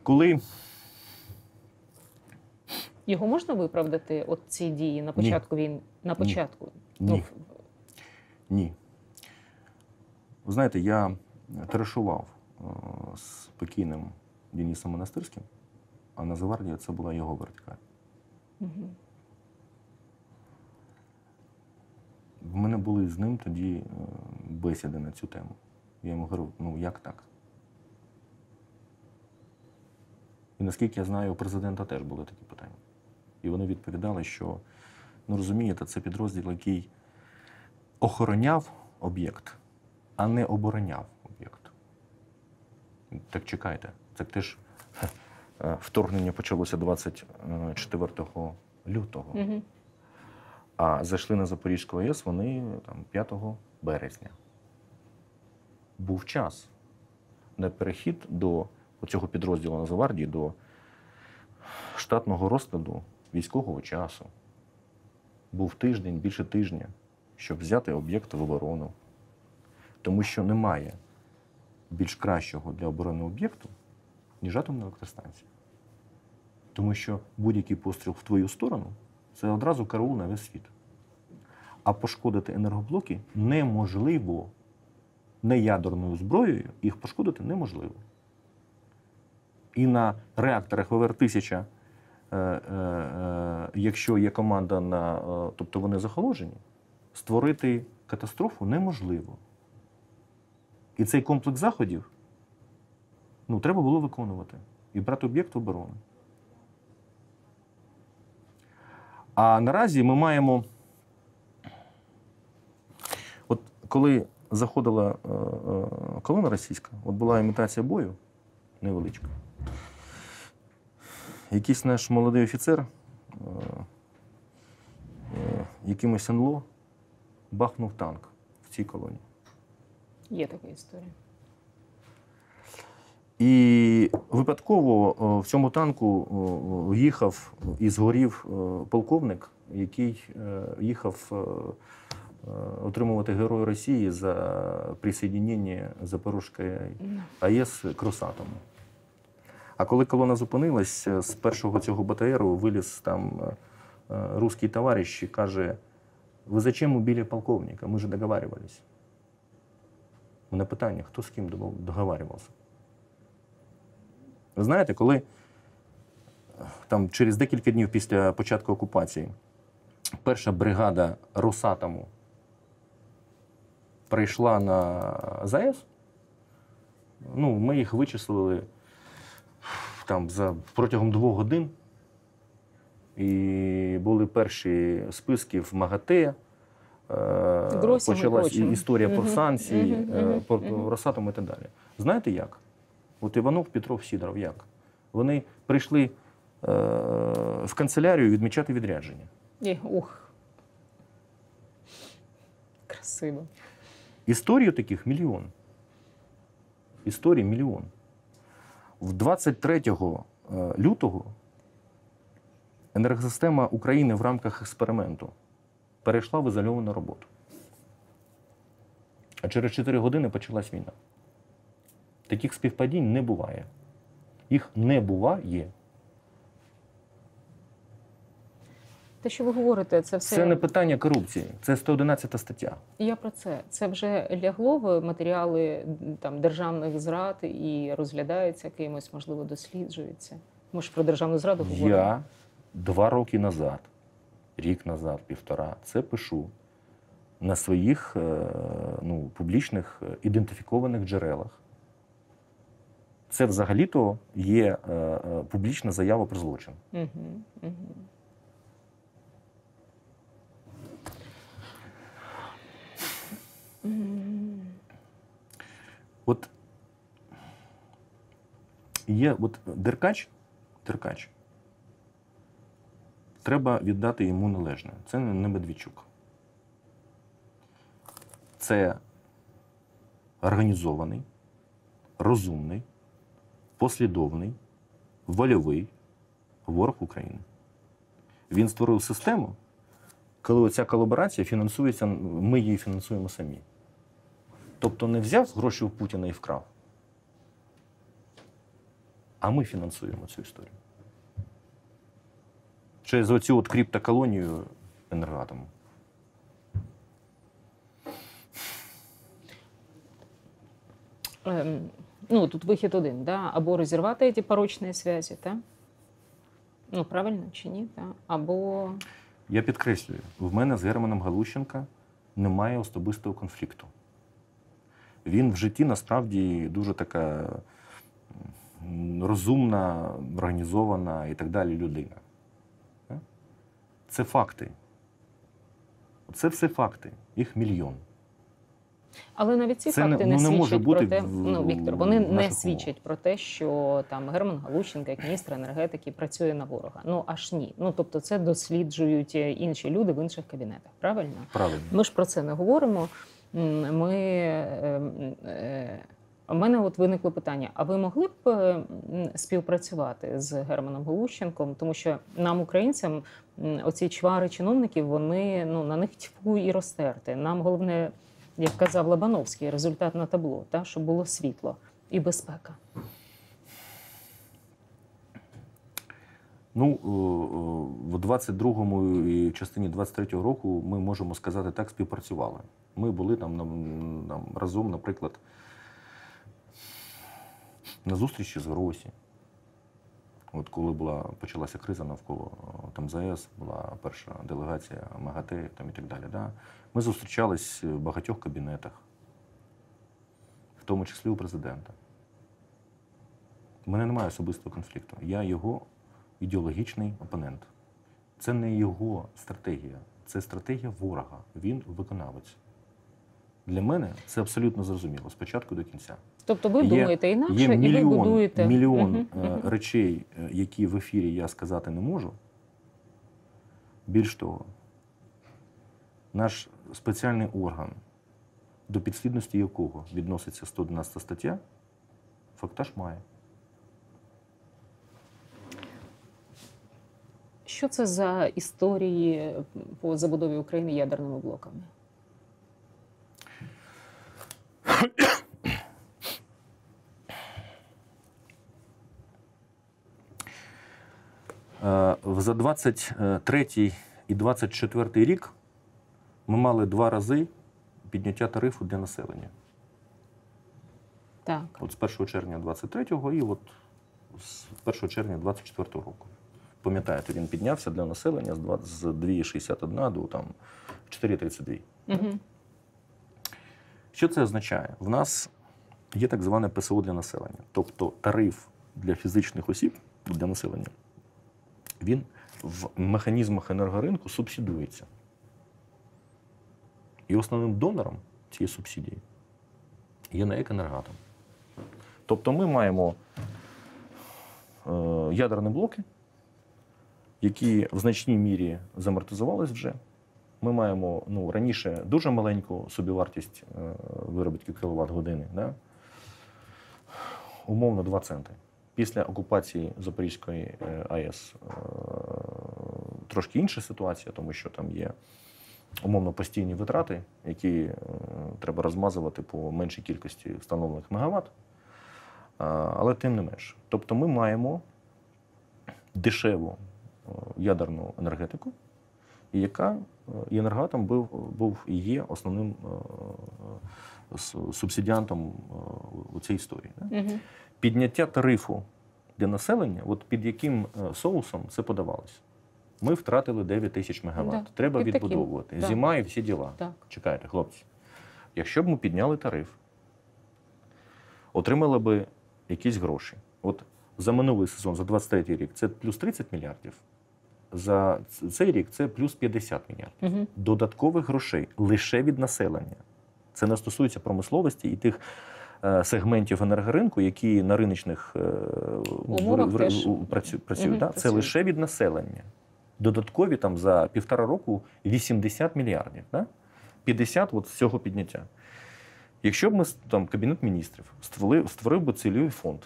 Коли Його можна виправдати, от ці дії на початку війни? На початку? Ну, Ні. Ні. Ви знаєте, я товаришував е, з покійним Денисом Монастирським, а Нацгвардія це була його вертикаль. Угу. В мене були з ним тоді е, бесіди на цю тему. Я йому говорю, ну як так? І наскільки я знаю, у президента теж були такі питання. І вони відповідали, що, ну розумієте, це підрозділ, який охороняв об'єкт, а не обороняв об'єкт. Так чекайте, так теж е, вторгнення почалося 24 лютого. Угу. А зайшли на Запорізьку АЕС вони там 5 березня. Був час на перехід до цього підрозділу Нацгвардії до штатного розкладу військового часу. Був тиждень, більше тижня, щоб взяти об'єкт в оборону. Тому що немає більш кращого для оборони об'єкту, ніж атомна електростанція. Тому що будь-який постріл в твою сторону це одразу караул на весь світ. А пошкодити енергоблоки неможливо. Не ядерною зброєю їх пошкодити неможливо. І на реакторах ВВР-1000, е, е, е, якщо є команда на, тобто вони захолоджені, створити катастрофу неможливо. І цей комплекс заходів ну, треба було виконувати і брати об'єкт в оборону. А наразі ми маємо. От коли заходила е, е, колона російська, от була імітація бою невеличка. Якийсь наш молодий офіцер е, якимось НЛО бахнув танк в цій колоні. Є така історія. І випадково в цьому танку їхав і згорів полковник, який е, їхав е, е, отримувати Герой Росії за присоединення Запорізької АЕС к. А коли колона зупинилась, з першого цього БТРу виліз там е, е, русський товариш і каже: ви зачем убили полковника? Ми ж договаривались. У мене питання, хто з ким договаривався? Ви знаєте, коли е, там через декілька днів після початку окупації перша бригада Росатому прийшла на ЗАЕС, ну, ми їх вичислили там за протягом двох годин. І були перші списки в МАГАТЕ, е, почалась історія про санкції, мгм, е, про. Росатом і так далі. Знаєте як? От Іванов, Петров, Сідоров, як? Вони прийшли е, в канцелярію відмічати відрядження. І, ух. Красиво. Історію таких мільйон. Історій мільйон. В 23 е, лютого енергосистема України в рамках експерименту перейшла в ізольовану роботу. А через 4 години почалась війна. Таких співпадінь не буває. Їх не буває. Те, що ви говорите, це все. Це не питання корупції, це 111 стаття. Я про це. Це вже лягло в матеріали там державних зрад і розглядається кимось, можливо, досліджується. Ми ж про державну зраду говоримо. Я два роки назад, рік назад, півтора, це пишу на своїх е, ну, публічних е, ідентифікованих джерелах. Це взагалі-то є е, е, публічна заява про злочин. Угу, угу. От є от Деркач, Деркач. Треба віддати йому належне. Це не Медведчук. Це організований, розумний, послідовний, вольовий ворог України. Він створив систему, коли ця колаборація фінансується, ми її фінансуємо самі. Тобто не взяв гроші у Путіна і вкрав, а ми фінансуємо цю історію. Через оцю от криптоколонію енергоатому. Ем, ну, тут вихід один, да? або розірвати ці порочні зв'язки, так? Ну, правильно чи ні? Да? Або Я підкреслюю, в мене з Германом Галущенка немає особистого конфлікту. Він в житті насправді дуже така розумна, організована і так далі людина. Е? Це факти. Це все факти. Їх мільйон. Але навіть ці Це факти не- не, ну, не може свідчать бути про те, в- ну Віктор, вони не свідчать про те, що там Герман Галущенко, як міністр енергетики, працює на ворога. Ну аж ні. Ну тобто, це досліджують е, інші люди в інших кабінетах. Правильно? Правильно. Ми ж про це не говоримо. Ми е, е, у мене от виникло питання: а ви могли б е, співпрацювати з Германом Галущенком? Тому що нам, українцям, оці чвари чиновників, вони ну на них тьфу і розтерти. Нам головне, як казав Лобановський, результат на табло, та щоб було світло і безпека. Ну, е, е, в 22-му і частині 23-го року ми можемо сказати так, співпрацювали. Ми були там, нам разом, наприклад, на зустрічі з Гросі. От коли була почалася криза навколо там ЗАЕС, була перша делегація МАГАТЕ там, і так далі. Да? Ми зустрічались в багатьох кабінетах, в тому числі у президента. У мене немає особистого конфлікту. Я його ідеологічний опонент. Це не його стратегія, це стратегія ворога. Він виконавець. Для мене це абсолютно зрозуміло спочатку до кінця. Тобто, ви Є- думаєте інакше, Є і ви будуєте мільйон Мгм, е, мгм. речей, е, які в ефірі я сказати не можу. Більш того, наш спеціальний орган, до підслідності якого відноситься 111 стаття, фактаж має. Що це за історії по забудові України ядерними блоками? За 23 і 24 рік ми мали два рази підняття тарифу для населення. Так. От з 1 червня 23-го і от з 1 червня 24-го року. Пам'ятаєте, він піднявся для населення з 2,61 до там 4,32. Угу. Що це означає? В нас є так зване ПСО для населення, тобто тариф для фізичних осіб для населення, він в механізмах енергоринку субсидується. І основним донором цієї субсидії є НАЕК «Енергоатом». Тобто ми маємо е, ядерні блоки, які в значній мірі замортизувались вже. Ми маємо ну, раніше дуже маленьку собівартість е, виробітків кіловат години. Да? Умовно 2 центи. Після окупації Запорізької е, АЕС е, трошки інша ситуація, тому що там є умовно постійні витрати, які е, треба розмазувати по меншій кількості встановлених мегаватт. Але тим не менш. Тобто ми маємо дешеву ядерну енергетику, яка і енергоатом був, був і є основним субсидіантом у цій історії. Угу. Підняття тарифу для населення, от під яким е, соусом це подавалось? Ми втратили 9 тисяч мегаватт. Да, Треба під відбудовувати. да. Зима і всі діла. Так. Чекайте, хлопці. Якщо б ми підняли тариф, отримали би якісь гроші. От за минулий сезон, за 23 рік, це плюс 30 мільярдів. За цей рік це плюс 50 мільярдів. Угу. Додаткових грошей лише від населення. Це не стосується промисловості і тих сегментів енергоринку, які на риночних е, Умовах в- теж. працю- працюють. Мгм, да? Це працюють. лише від населення. Додаткові там за півтора року 80 мільярдів. Да? 50 от з цього підняття. Якщо б ми там Кабінет міністрів створив, створив би цільовий фонд.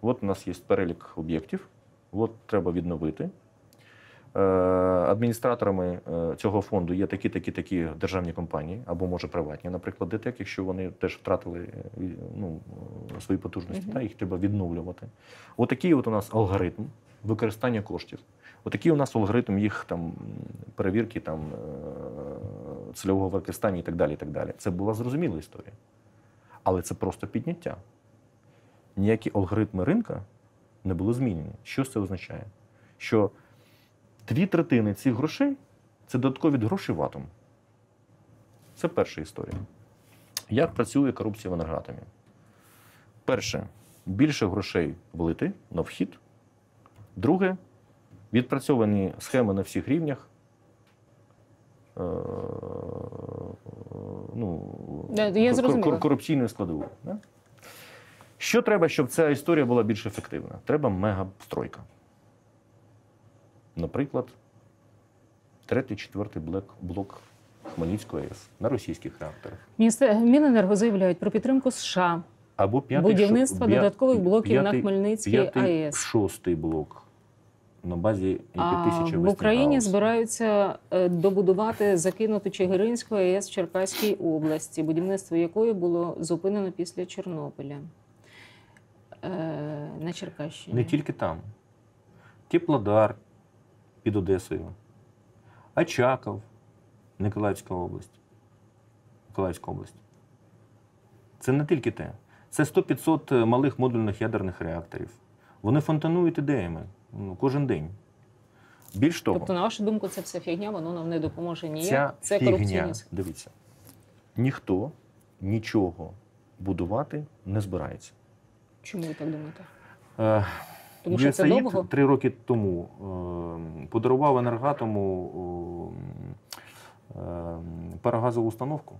От у нас є перелік об'єктів, от треба відновити. Е, Адміністраторами е, цього фонду є такі, такі, такі державні компанії, або може приватні, наприклад, ДТЕК, якщо вони теж втратили е, ну, свої потужності, Мгм. та, їх треба відновлювати. Отакий от у нас алгоритм використання коштів. Отакий у нас алгоритм їх там перевірки там, цільового використання і так далі. І так далі. Це була зрозуміла історія. Але це просто підняття. Ніякі алгоритми ринка не були змінені. Що це означає? Що дві третини цих грошей це додаткові гроші в атом. Це перша історія. Як працює корупція в енергоатомі? Перше, більше грошей влити на вхід. Друге, відпрацьовані схеми на всіх рівнях. Е, ну, я кор- зрозуміла. кор- корупційною складовою. Да? Що треба, щоб ця історія була більш ефективна? Треба мегастройка. Наприклад, третій, четвертий блок, Хмельницької АЕС на російських реакторах. Міністер... Міненерго заявляють про підтримку США, Або п'ятий, будівництва шо- додаткових блоків на п'ятий- Хмельницькій п'ятий, АЕС. шостий блок на базі А в Україні збираються е, добудувати закинуту Чигиринську АЕС в Черкаській області, будівництво якої було зупинено після Чорнобиля е, на Черкащині. Не тільки там. Теплодар під Одесою, Очаков, Миколаївська область. Миколаївська область. Це не тільки те. Це 100-500 малих модульних ядерних реакторів. Вони фонтанують ідеями ну, кожен день. Більш того, Тобто, на вашу думку, це все фігня, воно нам не допоможе ніяк. ця це фігня, корупційні. дивіться, ніхто нічого будувати не збирається. Чому ви так думаєте? Е, Тому що це довго? три роки тому е, подарував енергатому е, е, парогазову установку,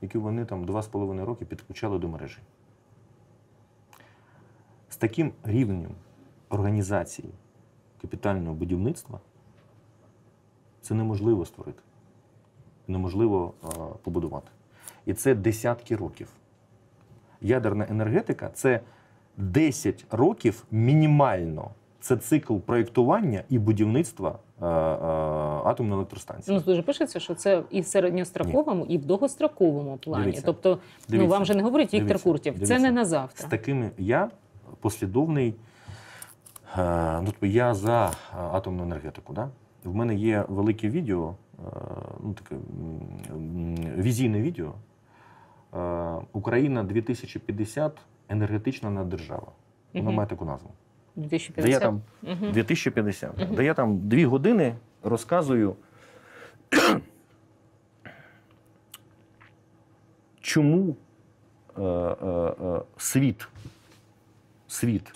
яку вони там два з половиною роки підключали до мережі. З таким рівнем організації капітального будівництва це неможливо створити, неможливо побудувати. І це десятки років. Ядерна енергетика це 10 років мінімально. Це цикл проєктування і будівництва е, е, атомної електростанції. Ну, дуже пишеться, що це і в середньостроковому, і в довгостроковому плані. Дивіться. Тобто, ну вам же не говорить Віктор Дивіться. Куртів, це не на З завтра. такими я послідовний. е, Ну, тобто я за е, атомну енергетику. Да? В мене є велике відео, е, ну, таке візійне відео. Е, Україна 2050 енергетична наддержава. Вона має таку назву. Де я 2050. там Мгм. 2050. Мгм. Де я там дві години розказую, чому е, е, е, світ, світ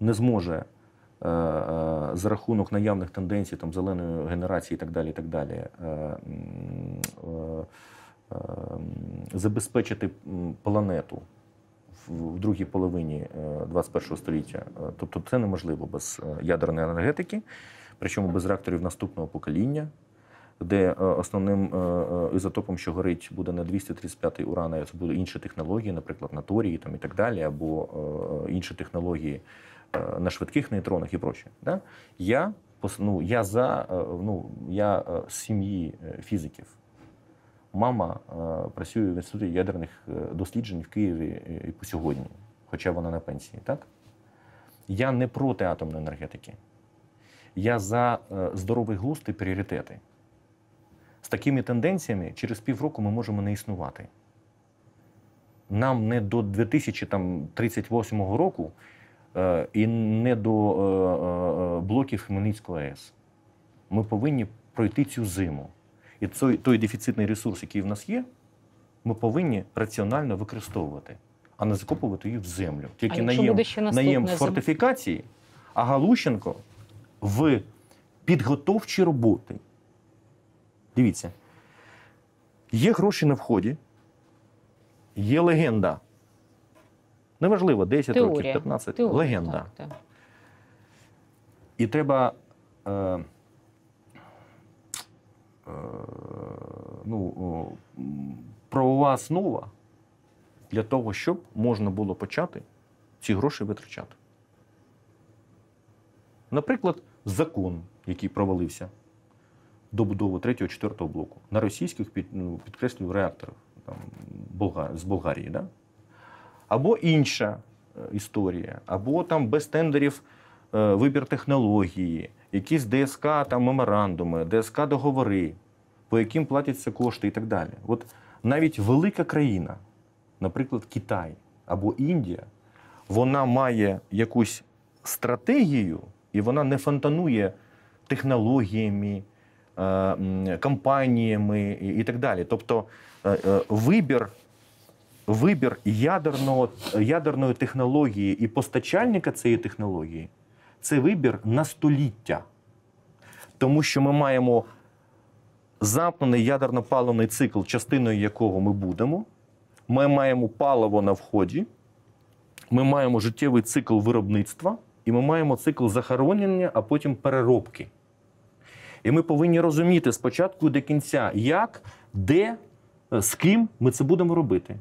не зможе е, е, за рахунок наявних тенденцій там, зеленої генерації і так далі, і так далі е, е, е, забезпечити планету в- другій половині е, 21 століття. Е, Тобто це неможливо без е, ядерної енергетики, причому без реакторів наступного покоління, де е, основним е, е, ізотопом, що горить, буде не 235 уран, а це будуть інші технології, наприклад, на торії там, і так далі, або е, інші технології е, на швидких нейтронах і проче. Да? Я, ну, я за е, ну, я е, з сім'ї е, фізиків. Мама е, працює в інституті ядерних е, досліджень в Києві і по сьогодні, хоча вона на пенсії, так? Я не проти атомної енергетики. Я за е, здоровий глузд і пріоритети. З такими тенденціями через півроку ми можемо не існувати. Нам не до 2038 року і не до блоків Хмельницького АЕС. Ми повинні пройти цю зиму. І той, той дефіцитний ресурс, який в нас є, ми повинні раціонально використовувати, а не закопувати їх в землю. Тільки наєм, наєм фортифікації, а Галущенко в підготовчі роботи. Дивіться, є гроші на вході, є легенда. Неважливо, 10 років, 15 Теорія, легенда. Так, так. І треба е, ну, правова основа для того, щоб можна було почати ці гроші витрачати. Наприклад, закон, який провалився до будови 3-4 блоку на російських під, ну, підкреслюю, реакторах там, з Болгарії. Да? Або інша е, історія, або там без тендерів е, вибір технології, якісь ДСК там меморандуми, ДСК договори, по яким платяться кошти і так далі. От навіть велика країна, наприклад, Китай або Індія, вона має якусь стратегію, і вона не фонтанує технологіями, е, компаніями і, так далі. Тобто е, е, вибір вибір ядерного, ядерної технології і постачальника цієї технології це вибір на століття. Тому що ми маємо замкнений ядерно-паливний цикл, частиною якого ми будемо. Ми маємо паливо на вході, ми маємо життєвий цикл виробництва, і ми маємо цикл захоронення, а потім переробки. І ми повинні розуміти спочатку до кінця, як, де, з ким ми це будемо робити.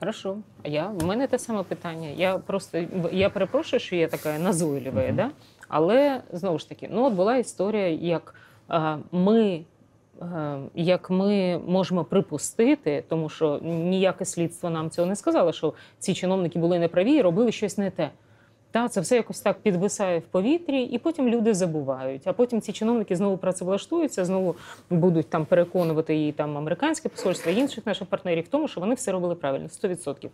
Хорошо. А я в мене те саме питання. Я просто я перепрошую, що я така назойлива, Мгм. да? але знову ж таки, ну от була історія, як е, ми. е, Як ми можемо припустити, тому що ніяке слідство нам цього не сказало, що ці чиновники були неправі і робили щось не те. Та це все якось так підвисає в повітрі, і потім люди забувають. А потім ці чиновники знову працевлаштуються, знову будуть там переконувати її там американське посольство, інших наших партнерів в тому, що вони все робили правильно, 100%.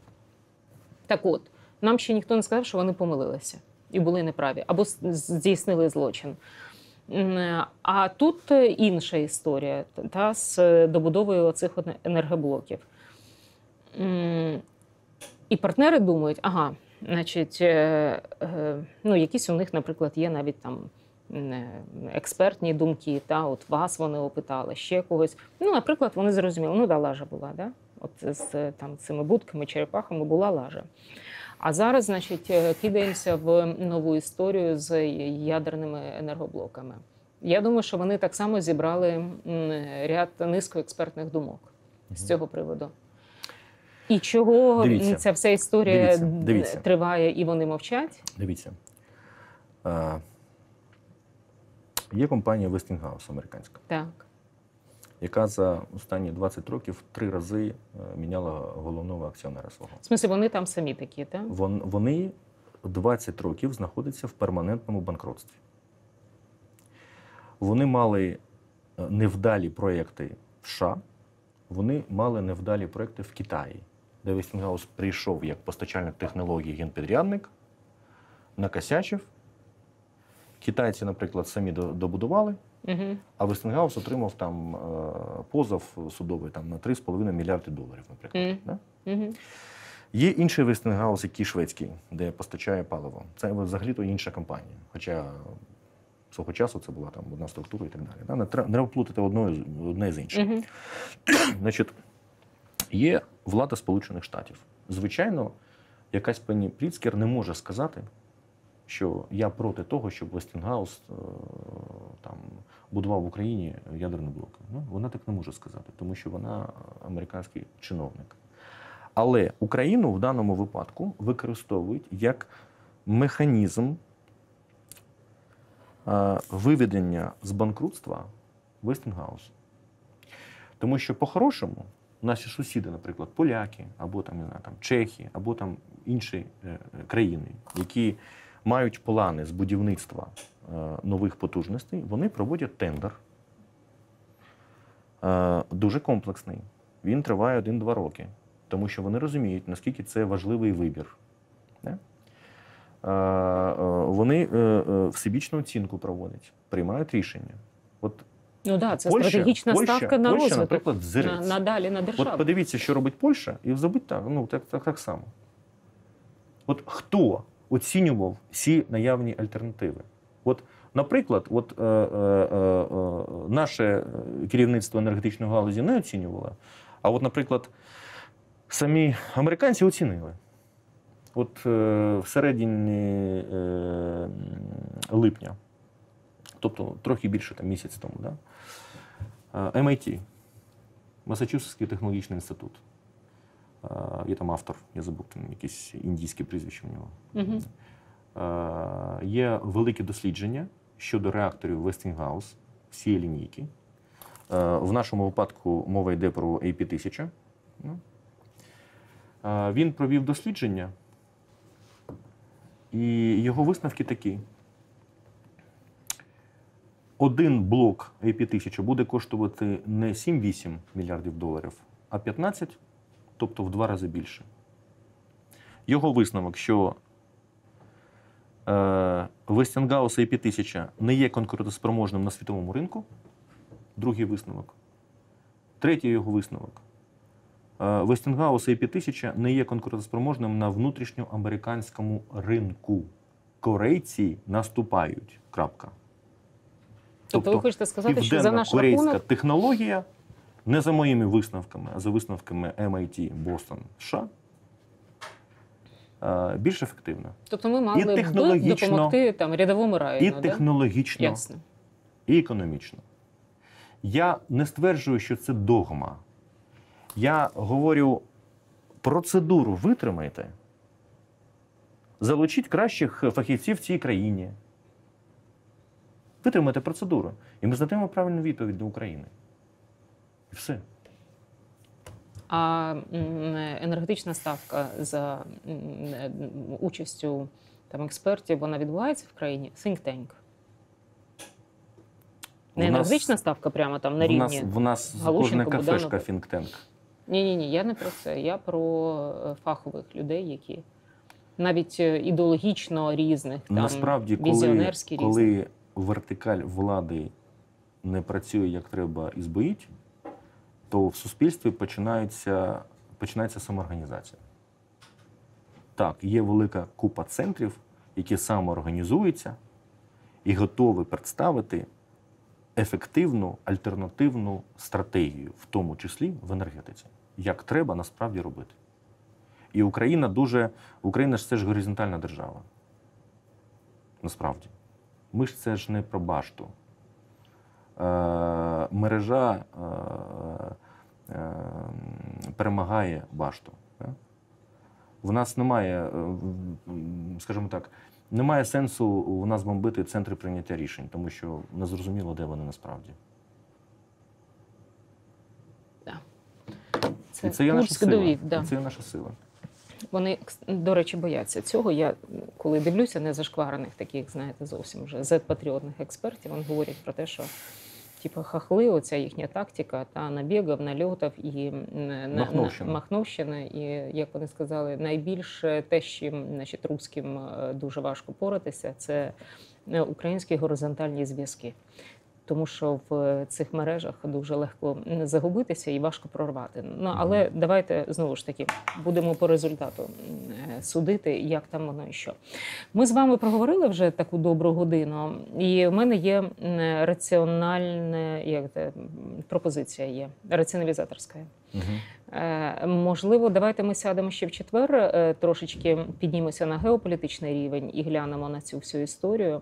Так от, нам ще ніхто не сказав, що вони помилилися і були неправі, або здійснили злочин. А тут е, інша історія та з е, добудовою оцих от енергоблоків. І партнери думають, ага, значить, е, е, ну, якісь у них, наприклад, є навіть там е, експертні думки, та от вас вони опитали, ще когось. Ну, наприклад, вони зрозуміли, ну да, лажа була, да? От з там цими будками, черепахами була лажа. А зараз, значить, кидаємося в нову історію з ядерними енергоблоками. Я думаю, що вони так само зібрали ряд низку експертних думок з цього приводу. І чого Дивіться. ця вся історія Дивіться, дивіться. триває і вони мовчать? Дивіться. Е, є компанія Westinghouse американська, Так. яка за останні 20 років три рази е, міняла головного акціонера свого. В смысле, вони там самі такі, так? Вон, вони 20 років знаходяться в перманентному банкротстві. Вони мали е, невдалі проєкти в США, вони мали невдалі проєкти в Китаї, де Westinghouse прийшов як постачальник технологій генпідрядник, накосячив. Китайці, наприклад, самі до- добудували, Угу. а Westinghouse отримав там е, позов судовий там, на 3,5 мільярди доларів, наприклад. Мгм. Да? Угу. Є інший Вестингаус, який шведський, де постачає паливо. Це взагалі-то інша компанія. Хоча свого часу це була там одна структура і так далі. Да? Не треба, плутати одне, з- одне з іншим. Значить, є влада Сполучених Штатів. Звичайно, якась пані Пріцкер не може сказати, що я проти того, щоб Вестінгаус е, там будував в Україні ядерний блок. Ну, вона так не може сказати, тому що вона американський чиновник. Але Україну в даному випадку використовують як механізм е, виведення з банкрутства Вестінгаус. Тому що по-хорошому наші сусіди, наприклад, поляки, або там, не знаю, там чехи, або там інші е, е, країни, які мають плани з будівництва е, нових потужностей, вони проводять тендер. Дуже комплексний. Він триває 1-2 роки, тому що вони розуміють, наскільки це важливий вибір. Вони всебічну оцінку проводять, приймають рішення. От Ну да, це Польща- стратегічна Польща- ставка на Польща, розвиток. наприклад, на, зирець. надалі на От подивіться, що робить Польща, і зробить так, ну, так, так, так само. От хто оцінював всі наявні альтернативи? От, наприклад, от, е, е, е, е, наше керівництво енергетичної галузі не оцінювало, а от, наприклад, самі американці оцінили. От е, в середині е, липня, тобто трохи більше там, місяць тому, да? Е, MIT, Масачусетський технологічний інститут. Е, Є там автор, я забув там якесь індійське прізвище в нього. Е, Є велике дослідження щодо реакторів Westinghouse всієї лінійки. В нашому випадку мова йде про AP1000. Ну. Він провів дослідження, і його висновки такі. Один блок AP1000 буде коштувати не 7-8 мільярдів доларів, а 15, тобто в два рази більше. Його висновок, що Westinghouse AP1000 не є конкурентоспроможним на світовому ринку. Другий висновок. Третій його висновок. Westinghouse AP1000 не є конкурентоспроможним на внутрішньоамериканському ринку. Корейці наступають. Крапка. Тобто, ви хочете сказати, що за наш південно-корейська рахунок технологія не за моїми висновками, а за висновками MIT Boston США е, більш ефективна. Тобто ми мали б технологічно, допомогти там рядовому І району. да? технологічно, Ясно. і економічно. Я не стверджую, що це догма. Я говорю, процедуру витримайте, залучіть кращих фахівців в цій країні. Витримайте процедуру. І ми знайдемо правильну відповідь для України. І все. А енергетична ставка за участю там експертів, вона відбувається в країні? Think tank. Не енергетична ставка прямо там на в нас, рівні. в нас кожна кафешка фінктенк. Ні, ні, ні, я не про це. Я про е, фахових людей, які навіть е, ідеологічно різних, там, Насправді, коли, візіонерські різних. Вертикаль влади не працює як треба і збоїть, то в суспільстві починається, починається самоорганізація. Так, є велика купа центрів, які самоорганізуються і готові представити ефективну альтернативну стратегію, в тому числі в енергетиці, як треба насправді робити. І Україна дуже. Україна ж це ж горизонтальна держава. Насправді. Ми ж це ж не про башту. Е, мережа е, е, перемагає башту. В нас немає, скажімо так, немає сенсу у нас бомбити центри прийняття рішень, тому що не зрозуміло, де вони насправді. Це, І це є наша сила. довів. Да. І це є наша сила. Вони, до речі, бояться цього. Я коли дивлюся незашкварених таких, знаєте, зовсім вже зет-патріотних експертів, вони говорять про те, що типу, хахли, оця їхня тактика та набігів, нальотів і на- на- Махновщина. Махновщина. І як вони сказали, найбільше те, з чим значить, русським е, дуже важко поратися, це е, українські горизонтальні зв'язки. Тому що в цих мережах дуже легко загубитися і важко прорвати. Ну але давайте знову ж таки будемо по результату е, судити, як там воно і що. Ми з вами проговорили вже таку добру годину, і в мене є раціональна як це, пропозиція є раціоналізаторська. Угу. Е, Можливо, давайте ми сядемо ще в четвер, е, трошечки піднімемося на геополітичний рівень і глянемо на цю всю історію.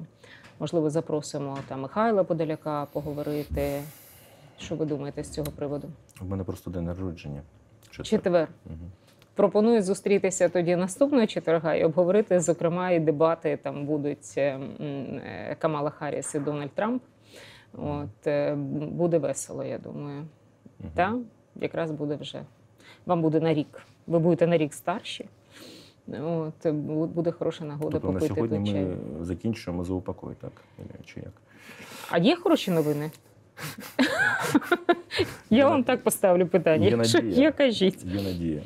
Можливо, запросимо там Михайла Подоляка поговорити. Що ви думаєте з цього приводу? У мене просто день народження. Четвер. Четвер. Угу. Пропоную зустрітися тоді наступного четверга і обговорити, зокрема, і дебати там будуть е, е, Камала Харріс і Дональд Трамп. От е, буде весело, я думаю. Та якраз буде вже. Вам буде на рік. Ви будете на рік старші. От бу- буде хороша нагода Тобто на попити сьогодні тут чаю. ми закінчуємо за упокой, так? Чи як? А є хороші новини? Я вам так поставлю питання. Є надія. є, кажіть. Є надія.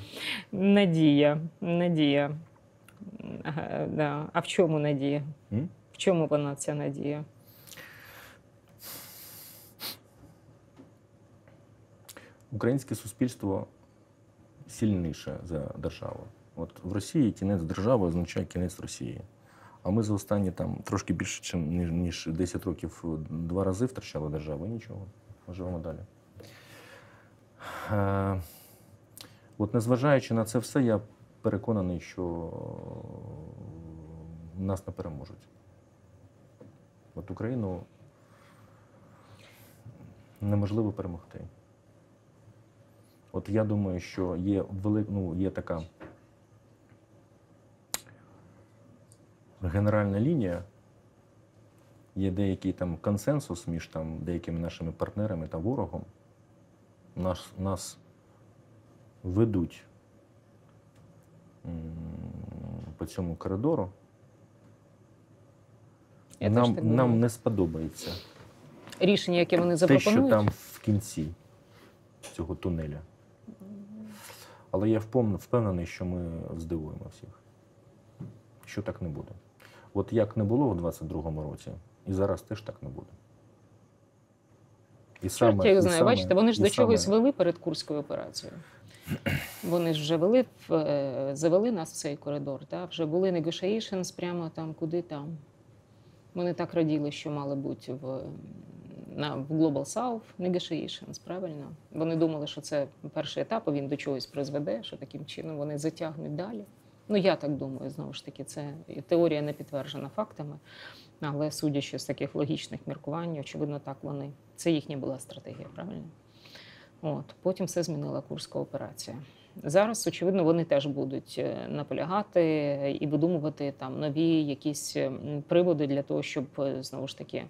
Надія. Надія. Ага, да. А в чому надія? М? В чому вона ця надія? Українське суспільство сильніше за державу. От в Росії кінець держави означає кінець Росії. А ми за останні там трошки більше, ніж, ніж 10 років два рази втрачали державу і нічого. Ми живемо далі. Е, от незважаючи на це все, я переконаний, що нас не переможуть. От Україну неможливо перемогти. От я думаю, що є велик, ну, є така генеральна лінія, є деякий там консенсус між там деякими нашими партнерами та ворогом. Нас, нас ведуть по цьому коридору. Я нам, так нам не сподобається Рішення, яке вони те, що там в кінці цього тунеля. Але я впевнений, що ми здивуємо всіх. Що так не буде. От як не було в 22-му році, і зараз теж так не буде. І Чорт і їх знає, саме- бачите, вони ж до чогось вели перед Курською операцією. Вони ж вже вели, е, завели нас в цей коридор. Та? Вже були negotiations прямо там, куди там. Вони так раділи, що мали бути в, на, в Global South negotiations, правильно? Вони думали, що це перший етап, а він до чогось призведе, що таким чином вони затягнуть далі. Ну, я так думаю, знову ж таки, це теорія не підтверджена фактами. Але судячи з таких логічних міркувань, очевидно, так вони. Це їхня була стратегія, правильно? От потім все змінила Курська операція. Зараз, очевидно, вони теж будуть е, наполягати і видумувати там нові якісь приводи для того, щоб е, знову ж таки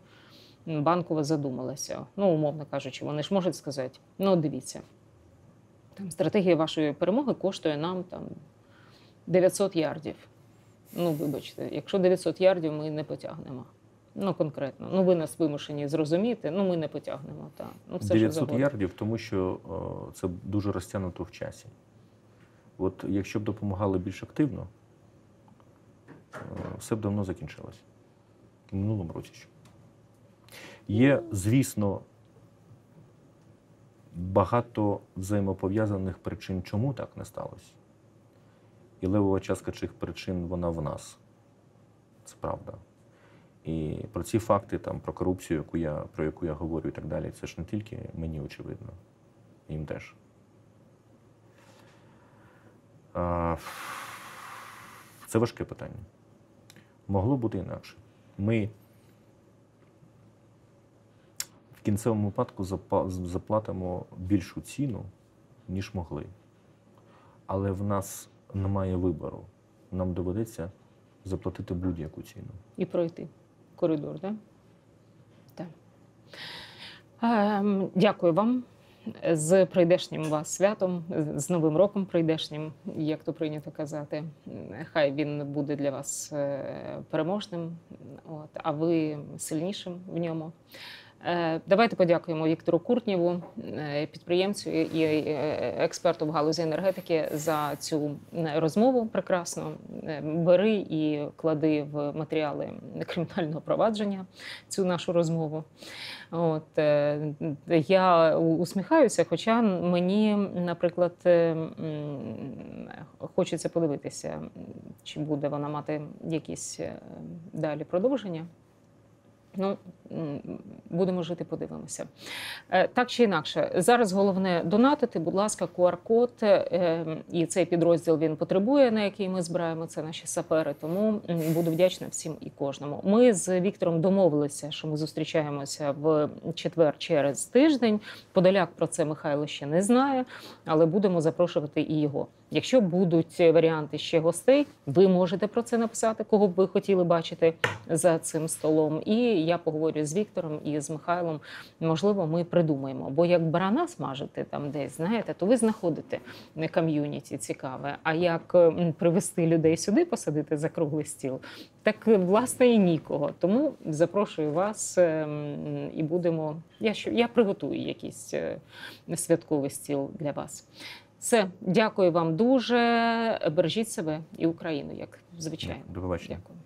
банкова задумалася. Ну, умовно кажучи, вони ж можуть сказати: ну, дивіться, там стратегія вашої перемоги коштує нам там 900 ярдів. Ну, вибачте, якщо 900 ярдів ми не потягнемо. Ну, конкретно. Ну, ви нас вимушені зрозуміти, ну ми не потягнемо. Та. Ну, все, 900 завгодно. ярдів, тому що о, це дуже розтягнуто в часі. От якщо б допомагали більш активно, е, все б давно закінчилось. В минулому році ще. Є, звісно, багато взаємопов'язаних причин, чому так не сталося. І левова частка цих причин вона в нас. Це правда. І про ці факти, там, про корупцію, яку я, про яку я говорю і так далі, це ж не тільки мені очевидно, їм теж. Це важке питання. Могло бути інакше. Ми в кінцевому випадку заплатимо більшу ціну, ніж могли. Але в нас немає вибору. Нам доведеться заплатити будь-яку ціну. І пройти коридор, так? Так. Ем, дякую вам. З прийдешнім вас святом, з Новим роком прийдешнім, як то прийнято казати. Хай він буде для вас е, переможним, от, а ви сильнішим в ньому. Е, Давайте подякуємо Віктору Куртнєву, е, підприємцю і е, експерту в галузі енергетики за цю розмову прекрасну. Е, Бери і клади в матеріали кримінального провадження цю нашу розмову. От я усміхаюся, хоча мені, наприклад, хочеться подивитися, чи буде вона мати якісь далі продовження. Ну, будемо жити, подивимося. Е, Так чи інакше, зараз головне донатити, будь ласка, QR-код. е, І цей підрозділ він потребує, на який ми збираємо. Це наші сапери. Тому буду вдячна всім і кожному. Ми з Віктором домовилися, що ми зустрічаємося в четвер через тиждень. Подоляк про це Михайло ще не знає, але будемо запрошувати і його. Якщо будуть варіанти ще гостей, ви можете про це написати, кого б ви хотіли бачити за цим столом. І я поговорю з Віктором і з Михайлом. Можливо, ми придумаємо. Бо як барана смажити там десь, знаєте, то ви знаходите ком'юніті цікаве. А як привести людей сюди, посадити за круглий стіл, так е, власне і нікого. Тому запрошую вас ем, і будемо. Я що я приготую якийсь е, святковий стіл для вас. Все, дякую вам дуже. Бережіть себе і Україну, як звичайно. До побачення. Дякую.